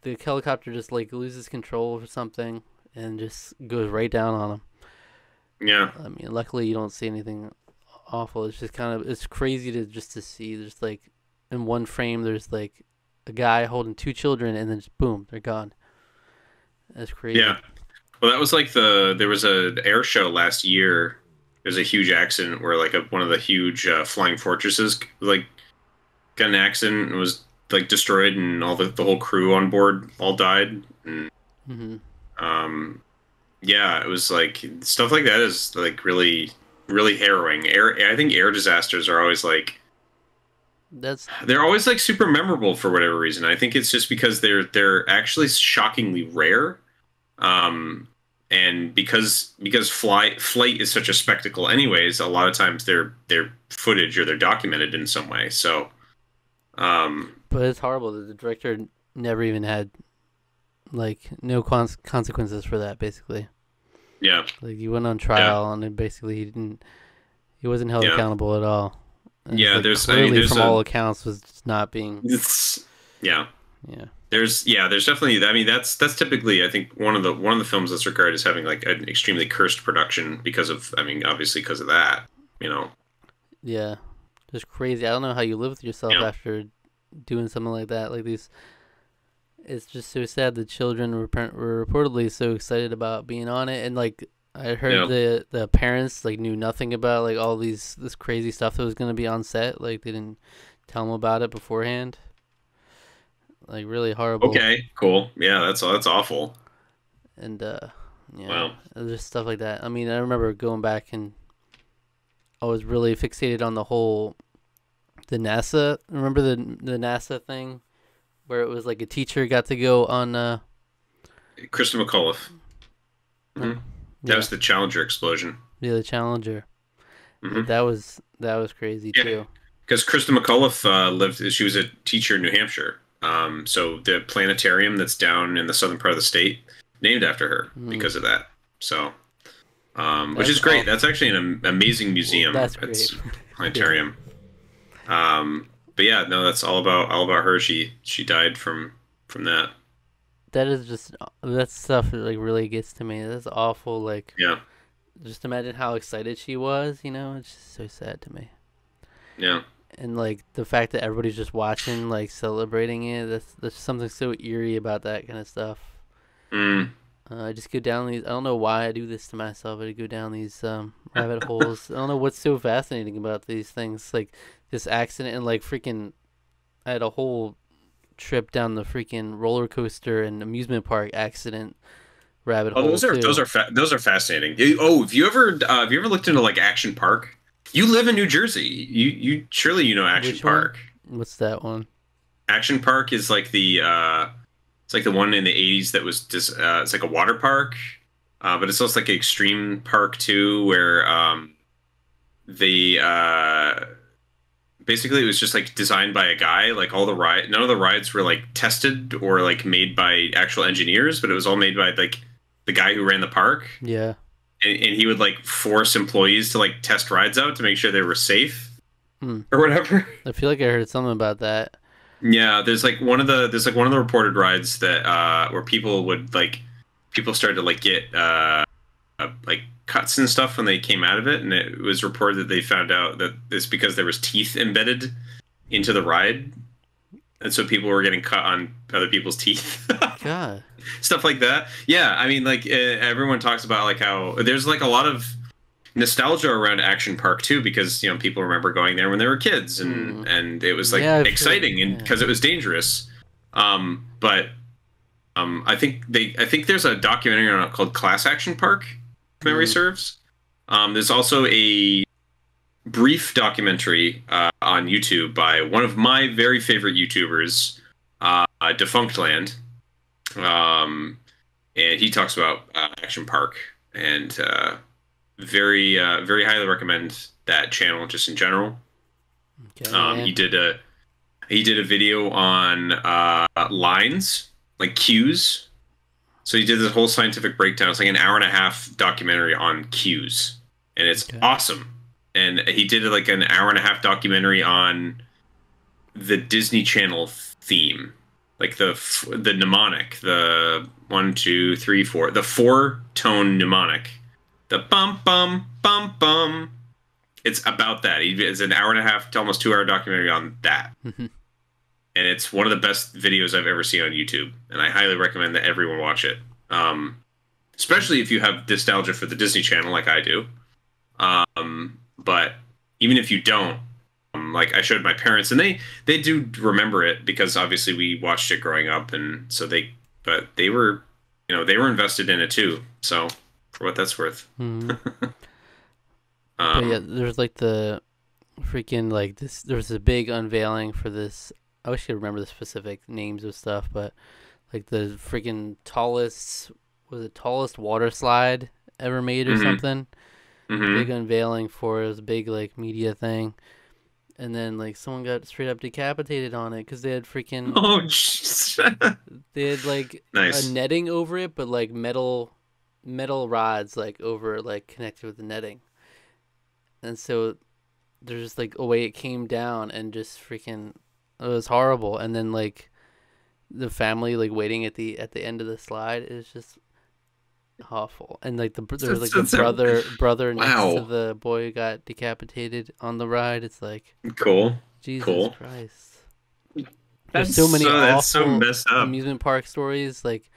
the helicopter just like loses control or something and just goes right down on him Yeah. i mean luckily you don't see anything awful it's just kind of it's crazy to just to see there's like in one frame there's like a guy holding two children and then just boom they're gone that's crazy Yeah. Well, that was like the there was a air show last year. There's a huge accident where like a, one of the huge uh, flying fortresses like got an accident and was like destroyed, and all the the whole crew on board all died. And hmm um, yeah, it was like stuff like that is like really really harrowing. Air, I think air disasters are always like that's they're always like super memorable for whatever reason. I think it's just because they're they're actually shockingly rare. Um and because because flight flight is such a spectacle anyways, a lot of times they're they're footage or they're documented in some way. So um But it's horrible that the director never even had like no cons- consequences for that. Basically, yeah. like he went on trial and then basically he didn't. He wasn't held Yeah. accountable at all. And Yeah, like, there's- I mean, clearly there's from a- all accounts was just not being. It's yeah. Yeah, There's yeah, there's definitely I mean that's that's typically I think one of the one of the films that's regarded as having like an extremely cursed production because of I mean obviously because of that, you know. yeah, just crazy. I don't know how you live with yourself Yeah. after doing something like that. Like these, it's just so sad. The children were, were reportedly so excited about being on it, and like I heard Yeah. the the parents like knew nothing about like all these this crazy stuff that was gonna be on set. Like they didn't tell them about it beforehand. Like really horrible. Okay, cool. Yeah, that's that's awful. And uh, yeah, Wow. just stuff like that. I mean, I remember going back and I was really fixated on the whole the NASA. Remember the the NASA thing where it was like a teacher got to go on. Uh, Kristen McAuliffe. Mhm. That was the Challenger explosion. yeah, the Challenger. Mhm. That was that was crazy Yeah. too. Because Kristen McAuliffe uh, lived, she was a teacher in New Hampshire. Um, so the planetarium that's down in the southern part of the state named after her Mm. because of that. So, um, which is great. awesome. That's actually an amazing museum. That's It's great. planetarium. Um, but yeah, no, that's all about all about her. She she died from from that. That is just that stuff that, like really gets to me. That's awful. Like Yeah, just imagine how excited she was. You know, it's just so sad to me. yeah, and like the fact that everybody's just watching, like celebrating it. That's there's something so eerie about that kind of stuff. mm, Uh, I just go down these. I don't know why I do this to myself. I go down these um, [laughs] rabbit holes. I don't know what's so fascinating about these things. Like this accident and like freaking. I had a whole trip down the freaking roller coaster and amusement park accident rabbit Oh, hole. those are too. those are fa- those are fascinating. Oh, have you ever uh, have you ever looked into like Action Park? You live in New Jersey. You you surely you know Action Which one? Park. What's that one? Action Park is like the uh, it's like the one in the '80s that was just uh, it's like a water park, uh, but it's also like an extreme park too, where um, the uh, basically it was just like designed by a guy. Like all the ride, none of the rides were like tested or like made by actual engineers, but it was all made by like the guy who ran the park, Yeah. And, and he would like force employees to like test rides out to make sure they were safe Hmm. or whatever. [laughs] I feel like I heard something about that. Yeah, there's like one of the there's like one of the reported rides that uh where people would like people started to like get uh, uh like cuts and stuff when they came out of it and it was reported that they found out that it's because there was teeth embedded into the ride and so people were getting cut on other people's teeth [laughs] God. stuff like that yeah i mean like uh, everyone talks about like how there's like a lot of nostalgia around action park too because you know people remember going there when they were kids and Mm. and it was like Yeah, I feel- exciting and yeah. because it was dangerous um but um i think they i think there's a documentary on it called class action park if memory Mm. serves um there's also a brief documentary uh, on youtube by one of my very favorite youtubers uh Defunctland um, and he talks about uh, Action Park, and uh, very uh, very highly recommend that channel just in general. Okay. Um, he did a he did a video on uh, lines like queues. So he did this whole scientific breakdown. It's like an hour and a half documentary on queues, and it's Okay. awesome. And he did like an hour and a half documentary on the Disney Channel theme, like the f- the mnemonic, the one, two, three, four, the four tone mnemonic, the bum bum bum bum. It's about that. It's an hour and a half to almost two hour documentary on that, Mhm. and it's one of the best videos I've ever seen on YouTube. And I highly recommend that everyone watch it, um, especially if you have nostalgia for the Disney Channel like I do. Um, but even if you don't, like I showed my parents, and they they do remember it because obviously we watched it growing up, and so they, but they were, you know, they were invested in it too. So for what that's worth, [laughs] Mhm. um, yeah, there's like the freaking like this. There was a big unveiling for this. I wish I could remember the specific names of stuff, but like the freaking tallest was it tallest water slide ever made or Mhm. something. mhm. Big unveiling for it. it was a big like media thing, and then like someone got straight up decapitated on it because they had freaking [laughs] oh, jeez. [laughs] they had like nice. a netting over it, but like metal metal rods like over like connected with the netting. And so there's just like a way it came down and just freaking it was horrible. And then like the family like waiting at the at the end of the slide is just awful. And like the there was like the That's- that's- brother brother next to the boy who got decapitated on the ride. It's like cool. Jesus Cool. Christ. That's There's so many so awful messed up. amusement park stories like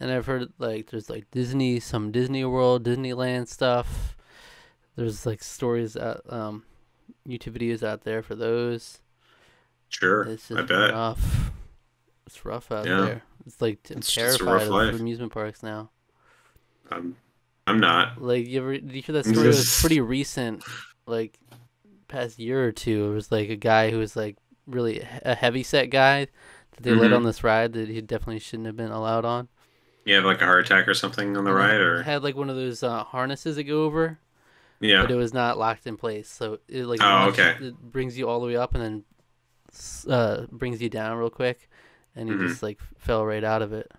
and i've heard like there's like disney some disney world disneyland stuff there's like stories out um youtube videos out there for those Sure, it's I bet. rough It's rough out Yeah. there. It's like I'm It's just terrified life. amusement parks now. I'm, I'm not. Like you ever did you hear that story? It was pretty recent, like past year or two. It was like a guy who was like really a heavy set guy that they let Mhm. on this ride that he definitely shouldn't have been allowed on. You have like a heart attack or something on the And ride, or had like one of those uh, harnesses that go over, yeah. but it was not locked in place. So it like Oh, okay. it brings you all the way up and then uh, brings you down real quick, and he Mhm. just like fell right out of it.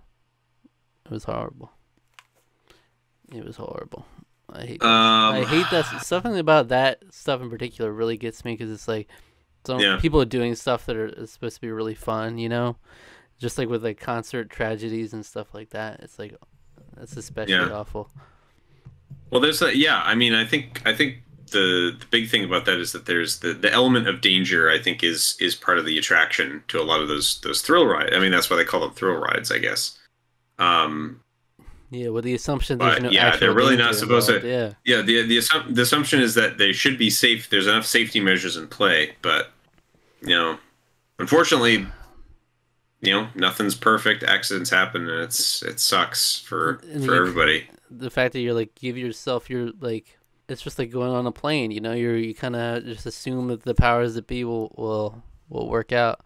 It was horrible. It was horrible. I hate. that. Um, I hate that something about that stuff in particular really gets me because it's like some Yeah. people are doing stuff that are supposed to be really fun, you know, just like with like concert tragedies and stuff like that. It's like that's especially Yeah. awful. Well, there's a yeah. I mean, I think I think the the big thing about that is that there's the the element of danger. I think is is part of the attraction to a lot of those those thrill rides. I mean, that's why they call them thrill rides, I guess. Um, Yeah, with the assumption But, no yeah, they're really not supposed to- Yeah, yeah, the the, assump- the assumption is that they should be safe. There's enough safety measures in play, but you know, unfortunately, you know, nothing's perfect. Accidents happen, and it's it sucks for And for everybody. the fact that you're like give yourself your like it's just like going on a plane you know you're you kind of just assume that the powers that be will will will work out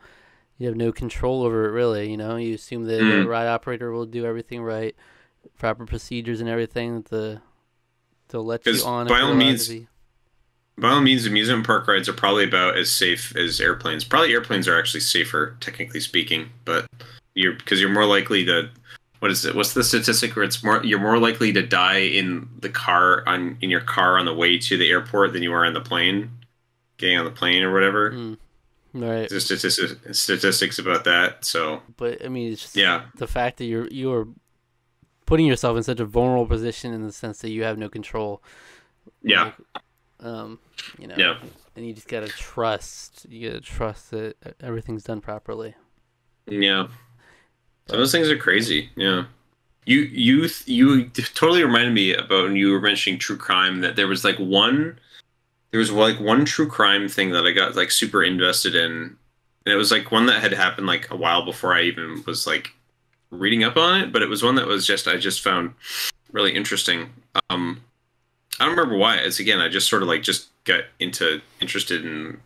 you have no control over it really you know you assume that the Mm. ride operator will do everything right proper procedures and everything that the they'll let you on by all means- By all means, amusement park rides are probably about as safe as airplanes. Probably airplanes are actually safer, technically speaking, but you're because you're more likely to. What is it? What's the statistic where it's more? You're more likely to die in the car on in your car on the way to the airport than you are on the plane, getting on the plane or whatever. Mm. right There's statistics statistics about that. So but i mean it's yeah, the fact that you're you're putting yourself in such a vulnerable position in the sense that you have no control yeah, Like, um, you know. Yeah. And you just gotta trust. You gotta trust that everything's done properly. yeah. So those things are crazy. Yeah. You you you totally reminded me about when you were mentioning true crime that there was like one there was like one true crime thing that I got like super invested in. And it was like one that had happened like a while before I even was like reading up on it, but it was one that was just I just found really interesting. Um I don't remember why. It's again, I just sort of like just got into interested in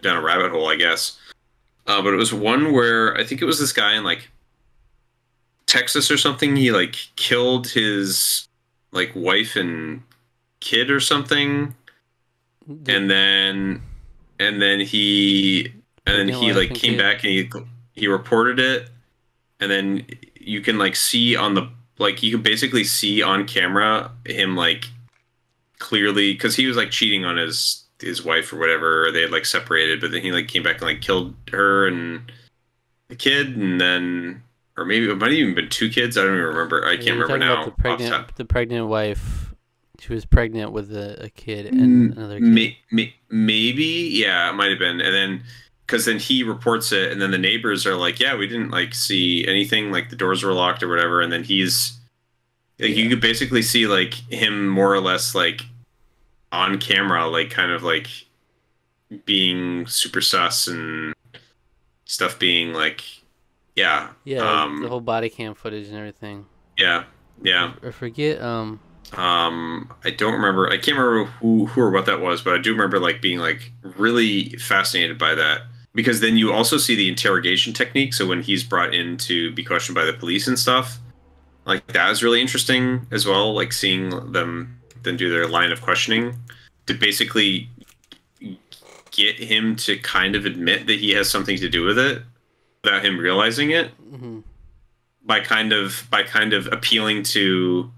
down a rabbit hole, I guess. Uh, but it was one where I think it was this guy in like Texas or something. He like killed his like wife and kid or something, D- and then and then he and then he like came kid. back and he he reported it, and then you can like see on the like you can basically see on camera him like clearly because he was like cheating on his his wife or whatever or they had like separated but then he like came back and like killed her and the kid and then or maybe it might have even been two kids i don't even remember i can't remember now The pregnant, the pregnant wife. She was pregnant with a, a kid and another kid. May, may, maybe yeah it might have been and then because then he reports it and then the neighbors are like yeah we didn't like see anything like the doors were locked or whatever and then he's like you could basically see like him more or less like on camera like kind of like being super sus and stuff being like yeah yeah, um, the whole body cam footage and everything. yeah yeah I forget. Um, um i don't remember i can't remember who who or what that was but i do remember like being like really fascinated by that because then you also see the interrogation technique so when he's brought in to be questioned by the police and stuff like that is really interesting as well like seeing them then do their line of questioning to basically get him to kind of admit that he has something to do with it without him realizing it mhm. by kind of by kind of appealing to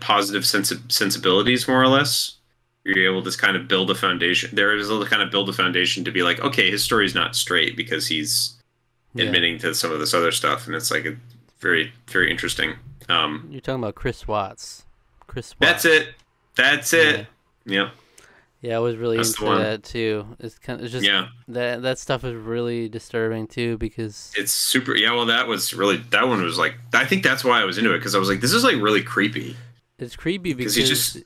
positive sensi- sensibilities more or less you're able to kind of build a foundation there is a kind of build a foundation to be like okay his story's not straight because he's Yeah. admitting to some of this other stuff and it's like a very very interesting um You're talking about Chris Watts. Chris Watts. that's it that's it yeah Yeah, I was really That's into that too. It's kind of it's just yeah that that stuff is really disturbing too because it's super yeah well that was really that one was like i think that's why i was into it because i was like this is like really creepy it's creepy because he's just-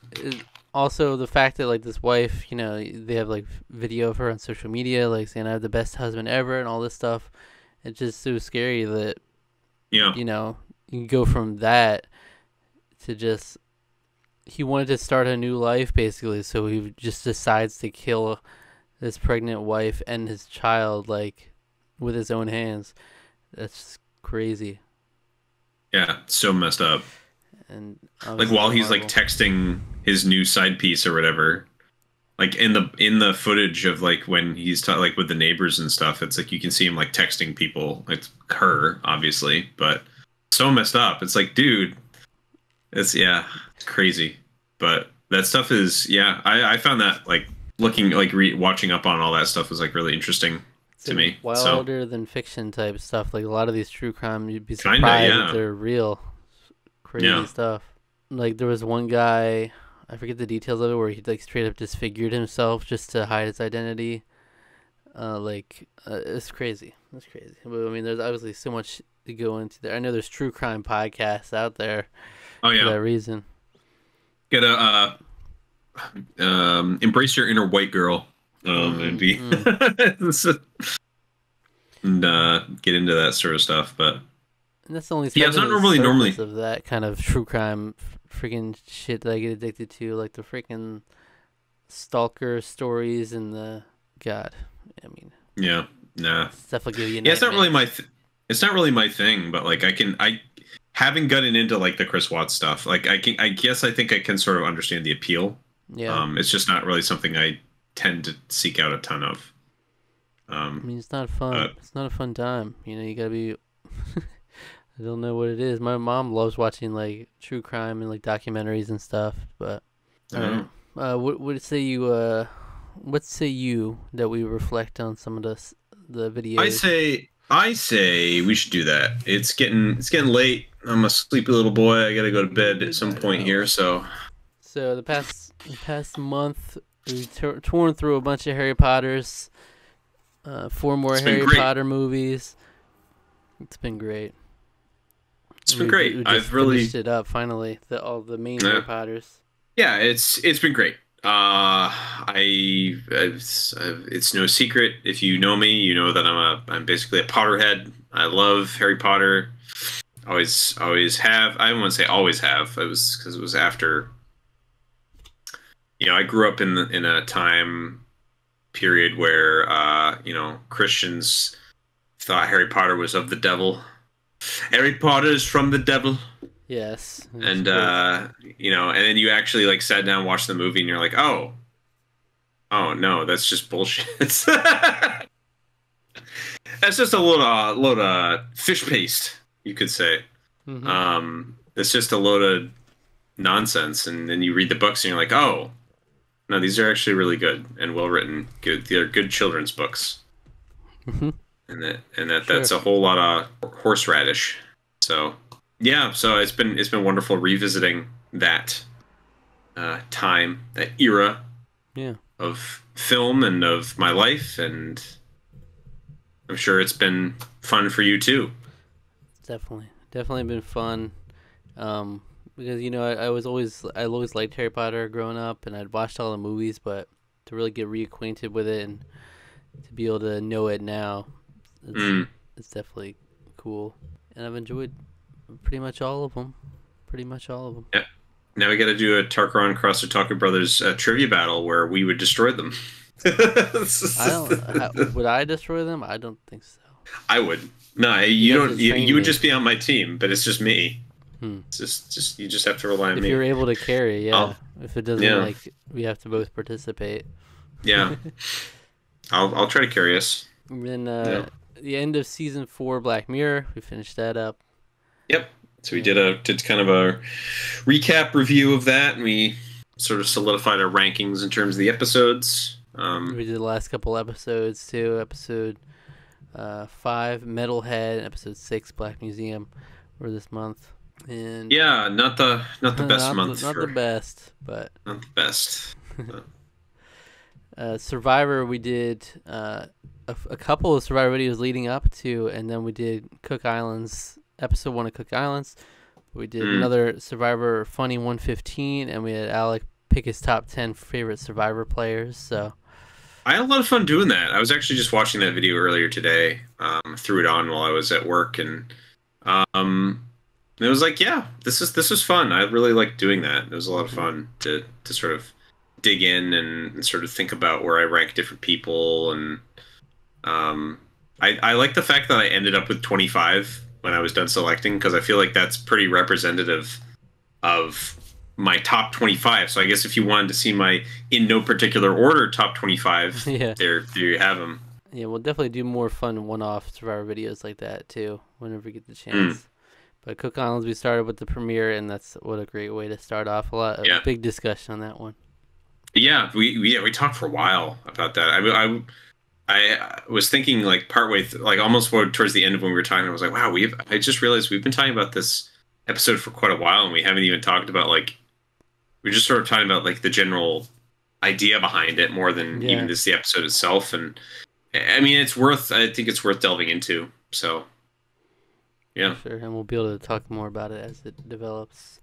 also the fact that like this wife, you know, they have like video of her on social media, like saying I have the best husband ever and all this stuff, It's just so scary that Yeah. you know you can go from that to just he wanted to start a new life basically, so he just decides to kill his pregnant wife and his child like with his own hands. That's crazy. Yeah. So messed up. And Like while he's like texting his new side piece or whatever. Like in the in the footage of like when he's ta- like with the neighbors and stuff, it's like you can see him like texting people, It's her obviously, but so messed up. It's like, dude, it's yeah, it's crazy. But that stuff is yeah, I I found that like looking like re- watching up on all that stuff was like really interesting. To me, so- wilder than fiction type stuff. Like a lot of these true crime, you'd be Kinda, surprised yeah. they're real. Crazy Yeah. stuff. Like there was one guy, I forget the details of it, where he like straight up disfigured himself just to hide his identity. Uh, like uh, it's crazy. It's crazy. But I mean, there's obviously so much to go into there. I know there's true crime podcasts out there Oh yeah. for that reason. get a uh, um, embrace your inner white girl um, and be [laughs] and uh, get into that sort of stuff. But And that's the only Yeah, it's not normally- normally- of that kind of true crime freaking shit that I get addicted to, like the freaking stalker stories and the God. I mean, yeah, nah, stuff will give you. yeah, it's not really my th- it's not really my thing. But like I can I having gotten into like the Chris Watts stuff, like I can I guess I think I can sort of understand the appeal. Yeah, Um, it's just not really something I tend to seek out a ton of. I Um, mean, it's not fun. uh, it's not a fun time. You know, you gotta be. I don't know what it is. My mom loves watching like true crime and like documentaries and stuff, but I don't. Uh, what what say you? Uh, what say you that we reflect on some of the the videos? I say I say we should do that. It's getting it's getting late. I'm a sleepy little boy. I gotta go to bed at some point here. So So the past the past month, we tor- torn through a bunch of Harry Potters, uh, four more Harry great. Potter movies. It's been great. It's been We- great. we I've really finished it up finally. The all the main Yeah. Harry Potters. yeah. It's it's been great. Uh, I it's, it's no secret if you know me, you know that I'm a I'm basically a Potterhead. I love Harry Potter. Always always have. I wouldn't say always have. It was because it was after. You know, I grew up in the, in a time period where uh, you know Christians thought Harry Potter was of the devil. Harry Potter is from the devil, Yes. and uh, you know, and then you actually like sat down, and watched the movie, and you're like, oh, oh no, that's just bullshit. [laughs] that's just a load of load of fish paste, you could say. Mhm. Um, it's just a load of nonsense, and then you read the books, and you're like, oh, no, these are actually really good and well written. Good, they're good children's books, Mhm. And that and that Sure. that's a whole lot of horseradish. So yeah, so it's been it's been wonderful revisiting that uh, time, that era yeah. of film and of my life, and I'm sure it's been fun for you too. Definitely, definitely been fun. Um, because you know I, I was always I always liked Harry Potter growing up, and I'd watched all the movies, but to really get reacquainted with it and to be able to know it now, it's, Mm. it's definitely cool. And I've enjoyed pretty much all of them. Pretty much all of them. Yeah. Now we got to do a Tarqaron Cross Otaku Brothers uh, trivia battle where we would destroy them. [laughs] I don't. would I destroy them? I don't think so. I would. No, you, You don't. You, you would just be on my team, but it's just me. Hmm. It's just, just you just have to rely on If me. If you're able to carry, yeah. Oh. If it doesn't Yeah. like, we have to both participate. Yeah, [laughs] I'll I'll try to carry us. And then uh, the end of season four, Black Mirror. We finished that up. Yep. So we did a did kind of a recap review of that, and we sort of solidified our rankings in terms of the episodes. Um, We did the last couple episodes too. Episode uh, five, Metalhead. Episode six, Black Museum, for this month. And yeah, not the not the [laughs] best not month The, not for the best, but not the best. [laughs] uh, Survivor. We did uh, a, a couple of Survivor videos leading up to, and then we did Cook Islands episode one of Cook Islands. We did Mm. another Survivor Funny 115, and we had Alec pick his top ten favorite Survivor players. So I had a lot of fun doing that. I was actually just watching that video earlier today. Um, threw it on while I was at work, and um, it was like, yeah, this is this was fun. I really liked doing that. It was a lot of fun to to sort of dig in and, and sort of think about where I rank different people, and um, I I like the fact that I ended up with 25 when I was done selecting because I feel like that's pretty representative of my top 25. So I guess if you wanted to see my in no particular order top 25, [laughs] Yeah. there there you have them. Yeah, we'll definitely do more fun one-off Survivor videos like that too, whenever we get the Hmm. chance. But Cook Islands, we started with the premiere, and that's what a great way to start off. A lot, a Yeah. big discussion on that one. Yeah, we, we yeah we talked for a while about that. I I, I was thinking like partway th- like almost towards the end of when we were talking. I was like, wow, we've I just realized we've been talking about this episode for quite a while, and we haven't even talked about like we're just sort of talking about like the general idea behind it more than Yeah. even just the episode itself. And I mean, it's worth. I think it's worth delving into. So yeah, Sure, and we'll be able to talk more about it as it develops.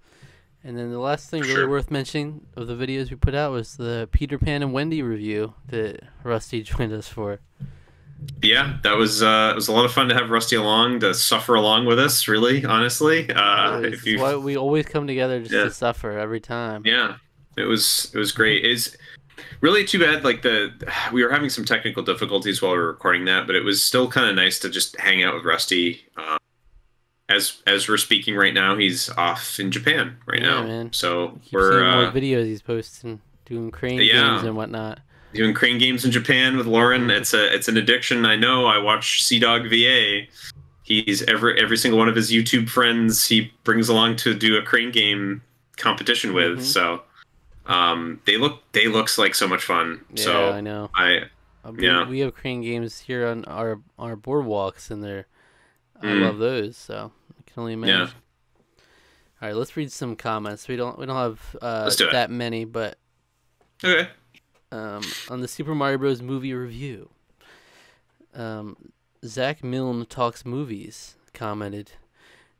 And then the last thing really sure. worth mentioning of the videos we put out was the Peter Pan and Wendy review that Rusty [laughs] joined us for. yeah, that was uh, it was a lot of fun to have Rusty along to suffer along with us. Really, honestly, uh, if you why we always come together just Yeah. to suffer every time. Yeah, it was it was great. It's really too bad. Like the we were having some technical difficulties while we were recording that, but it was still kind of nice to just hang out with Rusty. Um, as as we're speaking right now, he's off in Japan right Yeah, now. man. So we're seeing more uh, videos he's posting, doing crane Yeah. games and whatnot. doing crane games in Japan with Lauren. It's a it's an addiction. I know. I watch CDawgVA. He's every every single one of his YouTube friends he brings along to do a crane game competition with. Mhm. So um, they look they looks like so much fun. Yeah, so I know. I Uh, we- Yeah. We have crane games here on our our boardwalks, and they're I Mm. love those. So I can only imagine. Yeah. All right, let's read some comments. We don't we don't have uh, do that many, but okay. um, on the Super Mario Bros. movie review, um, Zach Milne talks movies commented.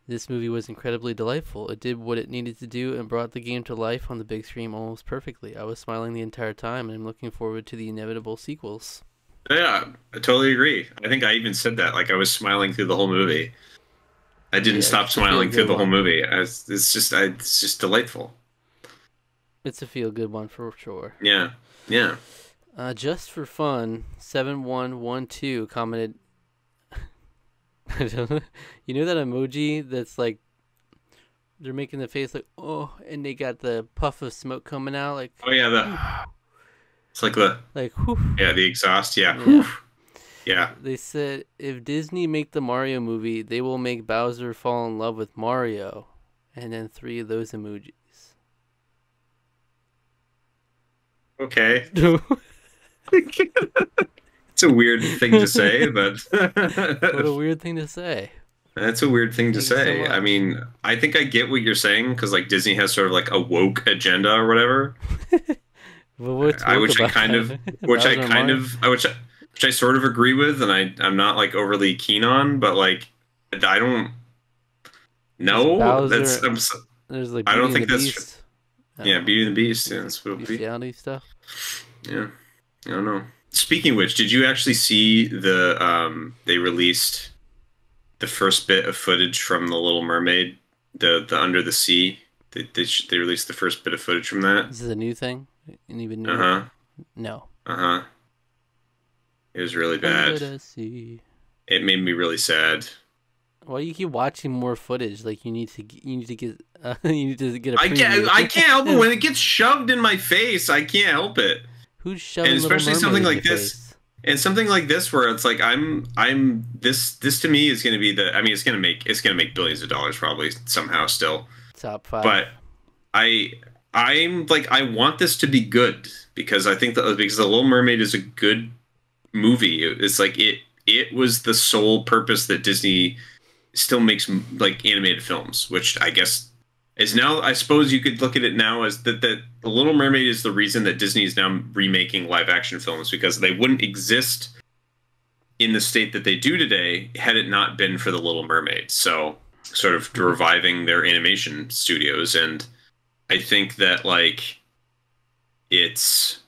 This movie was incredibly delightful. It did what it needed to do and brought the game to life on the big screen almost perfectly. I was smiling the entire time and I'm looking forward to the inevitable sequels. Yeah, I totally agree. I think I even said that. Like I was smiling through the whole movie. I didn't Yeah, stop it's a feel smiling through the whole movie. Was, it's just I, it's just delightful. It's a feel good one for sure. Yeah, yeah. Uh, just for fun, seven one one two commented. [laughs] You know that emoji that's like they're making the face like oh, and they got the puff of smoke coming out like Oh yeah, the [sighs] [sighs] [sighs] it's like the like whew. yeah the exhaust. Yeah, Yeah. Yeah. They said if Disney make the Mario movie, they will make Bowser fall in love with Mario, and then three of those emojis. Okay, [laughs] it's a weird thing to say, but [laughs] what a weird thing to say. That's a weird thing to Thank you so say. I mean, I think I get what you're saying because like Disney has sort of like a woke agenda or whatever, [laughs] Well, I- which I [laughs] kind of- which I kind of, which I, which I sort of agree with, and I I'm not like overly keen on, but like I don't know. Bowser- That's I'm, There's like I don't think that's- Beast. Yeah, Beauty and the Beast. Yeah, that's what bestiality stuff. Yeah, I don't know. Speaking of which, did you actually see the um they released the first bit of footage from the Little Mermaid, the the Under the Sea? They they, sh- they released the first bit of footage from that. This is a new thing. And even new. Uh huh. No. Uh huh. It was really bad. It made me really sad. Why do you keep watching more footage? Like you need to, you need to get, uh, [laughs] you need to get a I can't. I can't help it when it gets shoved in my face. I can't help it. Who's shoving and especially something like this. face? And something like this, where it's like I'm, I'm this. This to me is going to be the. I mean, it's going to make. It's going to make billions of dollars probably somehow still. Top five. But I, I'm like I want this to be good because I think that because the Little Mermaid is a good movie. It's like it. It was the sole purpose that Disney still makes like animated films, which I guess is now. I suppose you could look at it now as that that the Little Mermaid is the reason that Disney is now remaking live action films because they wouldn't exist in the state that they do today had it not been for the Little Mermaid. So sort of reviving their animation studios and I think that like it's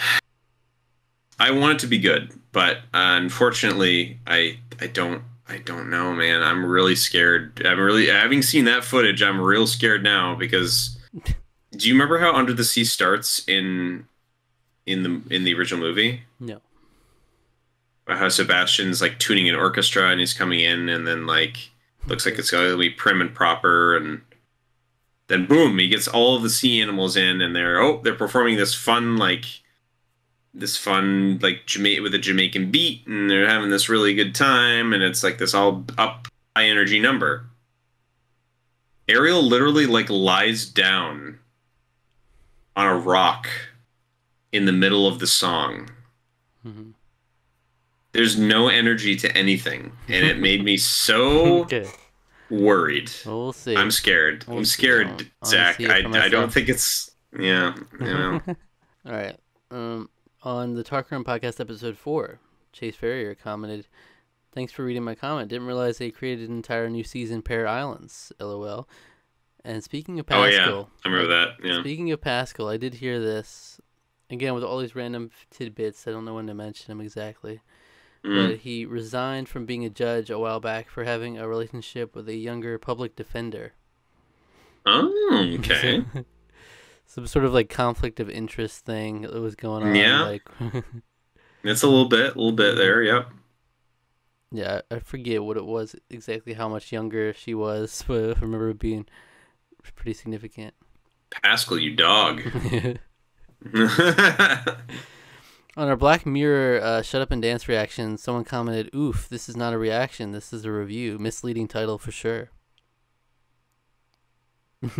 [sighs] I want it to be good, but uh, unfortunately, I I don't I don't know, man. I'm really scared. I'm really having seen that footage. I'm real scared now because do you remember how Under the Sea starts in in the in the original movie? No. How Sebastian's like tuning an orchestra and he's coming in and then like looks like it's gonna be prim and proper and then boom, he gets all of the sea animals in and they're oh they're performing this fun like this fun like Jama- with a Jamaican beat and they're having this really good time and it's like this all up high energy number. Ariel literally like lies down on a rock in the middle of the song. Mhm. There's no energy to anything and it made me so [laughs] Okay. Worried. Well, see. I'm scared. We'll I'm scared, I'll Zach. I, I don't think it's yeah, you know. [laughs] All right. Um, on the Tarqaron podcast episode four, Chase Ferrier commented, "Thanks for reading my comment. Didn't realize they created an entire new season, Pair Islands. LOL." And speaking of Oh Pascal, yeah. I remember that. Yeah. Speaking of Pascal, I did hear this again with all these random tidbits. I don't know when to mention them exactly, Mm. but he resigned from being a judge a while back for having a relationship with a younger public defender. Oh, [laughs] okay. Some sort of like conflict of interest thing that was going on. Yeah. Like, [laughs] it's a little bit, a little bit there. Yep. yeah, I forget what it was exactly, how much younger she was, [laughs] but I remember it being pretty significant. Pascal, you dog. On our Black Mirror uh, Shut Up and Dance reaction, someone commented, Oof, this is not a reaction, this is a review. Misleading title for sure. [laughs]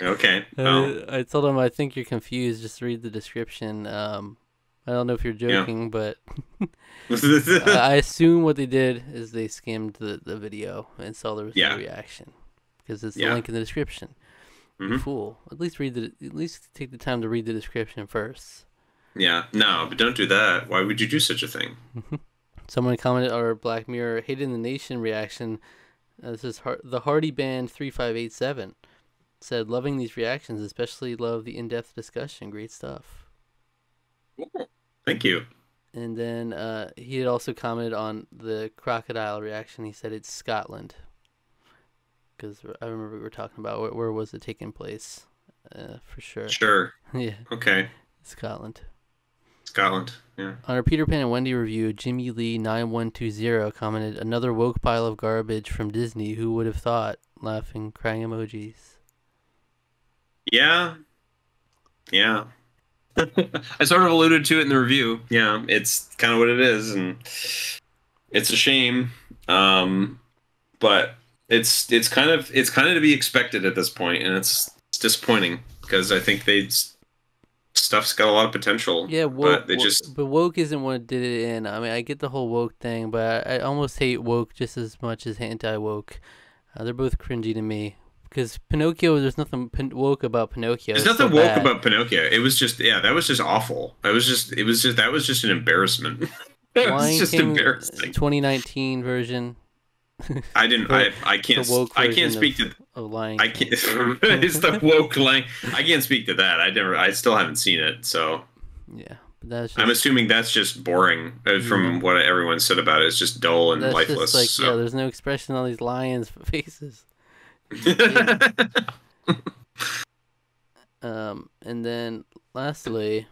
okay. Well, Uh, I told him, I think you're confused, just read the description. Um, I don't know if you're joking, but [laughs] I I assume what they did is they skimmed the, the video and saw there was Yeah. no reaction. Because it's the link in the description. You Mhm. fool. At least read the at least take the time to read the description first. Yeah. No, but don't do that. Why would you do such a thing? [laughs] Someone commented our Black Mirror Hate in the Nation reaction. Uh, this is Har- the Hardy Band 3587 said, Loving these reactions, especially love the in depth discussion. Great stuff. Thank you. And then uh, he had also commented on the crocodile reaction. He said, It's Scotland. Because I remember we were talking about where, where was it taking place? Uh, for sure. Sure. [laughs] yeah, Okay. Scotland. Scotland. Yeah. On our Peter Pan and Wendy review, Jimmy Lee 9120 commented, Another woke pile of garbage from Disney. Who would have thought? Laughing, crying emojis. Yeah. Yeah. [laughs] I sort of alluded to it in the review. Yeah, it's kind of what it is, and it's a shame. Um, but it's it's kind of it's kind of to be expected at this point, and it's, it's disappointing because I think they stuff's got a lot of potential. Yeah, woke, but they just but woke isn't what did it in. I mean, I get the whole woke thing, but I, I almost hate woke just as much as anti woke. Uh, they're both cringy to me because Pinocchio. There's nothing pin- woke about Pinocchio. there's It's so nothing woke bad. about Pinocchio. It was just yeah, that was just awful. That was just it was just that was just an embarrassment. [laughs] it was Lion just King, embarrassing. 2019 version I didn't. I I can't. I can't speak of, to. Lion I can't. [laughs] it's the [laughs] woke line. I can't speak to that. I never. I still haven't seen it, so Yeah, but that's just, I'm assuming that's just boring. Uh, from Yeah. what everyone said about it, it's just dull and that's lifeless. like yeah. There's no expression on these lions' [laughs] faces. Um, and then lastly,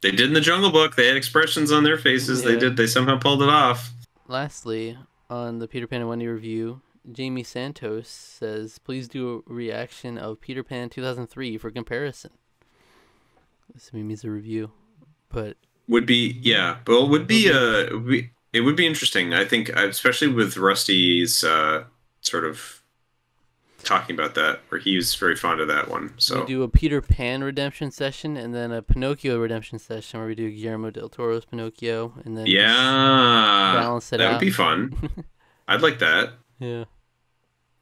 they did in the Jungle Book. They had expressions on their faces. They did. They somehow pulled it off. lastly on the Peter Pan and Wendy review, Jamie Santos says, "Please do a reaction of Peter Pan 2003 for comparison." This means a review, but Would be yeah, but it would be uh, it would be, it would be interesting. I think, uh, especially with Rusty's uh, sort of talking about that, where he was very fond of that one. So we do a Peter Pan redemption session and then a Pinocchio redemption session where we do Guillermo del Toro's Pinocchio and then yeah, balance it that out. would be fun. [laughs] I'd like that. yeah.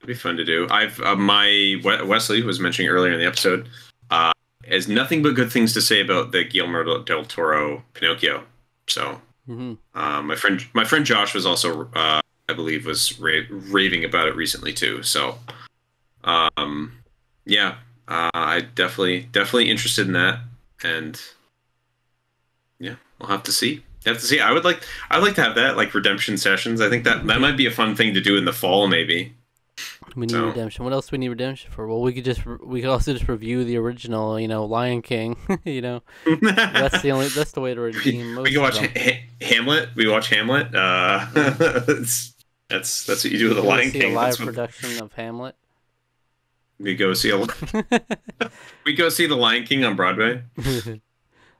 It'd be fun to do. I've uh, my Wesley was mentioning earlier in the episode uh, has nothing but good things to say about the Guillermo del- Toro Pinocchio. So hmm uh, my friend my friend Josh was also uh, I believe was ra- raving about it recently too. So um, yeah, uh, I definitely definitely interested in that and yeah, we'll have to see. Have to see. I would like. I'd like to have that like redemption sessions. I think that that might be a fun thing to do in the fall, maybe. We need So- redemption. What else do we need redemption for? Well, we could just we could also just review the original, you know, Lion King. [laughs] you know, that's the only that's the way to [laughs] redeem most. we can watch ha- Hamlet. We watch Hamlet. Uh, [laughs] that's that's what you do with the Lion King. a live That's what- production of Hamlet. We go see a, [laughs] [laughs] we go see the Lion King on Broadway. [laughs]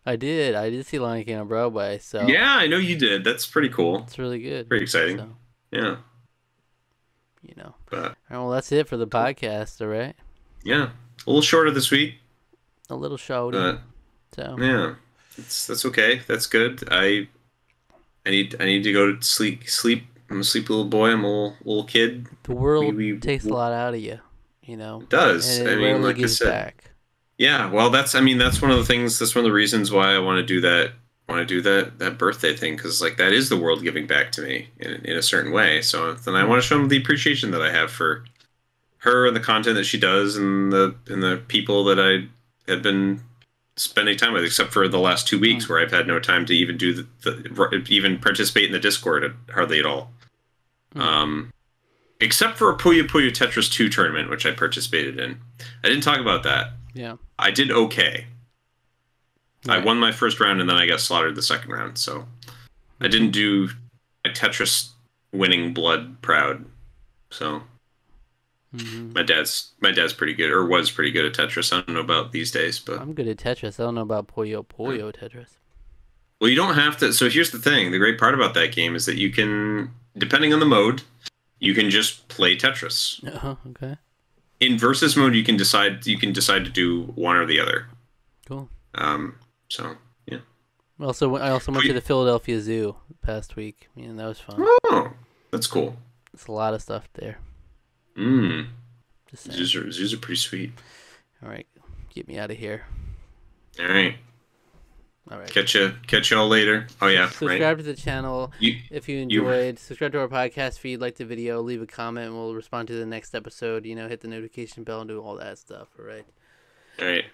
I did. I did see Lion King on Broadway, so Yeah, I know you did. That's pretty cool. it's really good. Pretty exciting. So, Yeah, you know. but All right, well, that's it for the podcast. All right, yeah, a little shorter this week. a little shorter. So yeah, that's that's okay. That's good. I I need I need to go to sleep. Sleep. I'm a sleepy little boy. I'm a little little kid. the world we- we- takes a lot out of you. You know, It does. it I mean, like I said, back. Yeah, well, that's I mean that's one of the things. That's one of the reasons why I want to do that. Want to do that that birthday thing because like that is the world giving back to me in in a certain way. So then I want to show them the appreciation that I have for her and the content that she does and the and the people that I had been spending time with, except for the last two weeks where I've had no time to even do the, the even participate in the Discord at, hardly at all. Hmm. Um, except for a Puyo Puyo Tetris 2 tournament, which I participated in. I didn't talk about that. Yeah. I did okay. I won my first round and then I got slaughtered the second round. So I didn't do my Tetris winning blood proud. So Mhm. my dad's my dad's pretty good or was pretty good at Tetris. I don't know about these days, but I'm good at Tetris. I don't know about Puyo Puyo Tetris. well, you don't have to. So here's the thing: the great part about that game is that you can, depending on the mode, you can just play Tetris. Oh, okay. In versus mode, you can decide you can decide to do one or the other. Cool. Um, so yeah. Also, I also went to the Philadelphia Zoo past week. Man, that was fun. Oh, that's cool. It's a lot of stuff there. Mm. Saying. Zoos are, zoos are pretty sweet. All right, get me out of here. All right. All right. Catch you. Catch y'all later. Oh yeah. Subscribe Right. to the channel You, if you You- enjoyed. Subscribe to our podcast feed, like the video, leave a comment, and we'll respond to the next episode. You know, hit the notification bell and do all that stuff. All right. all right.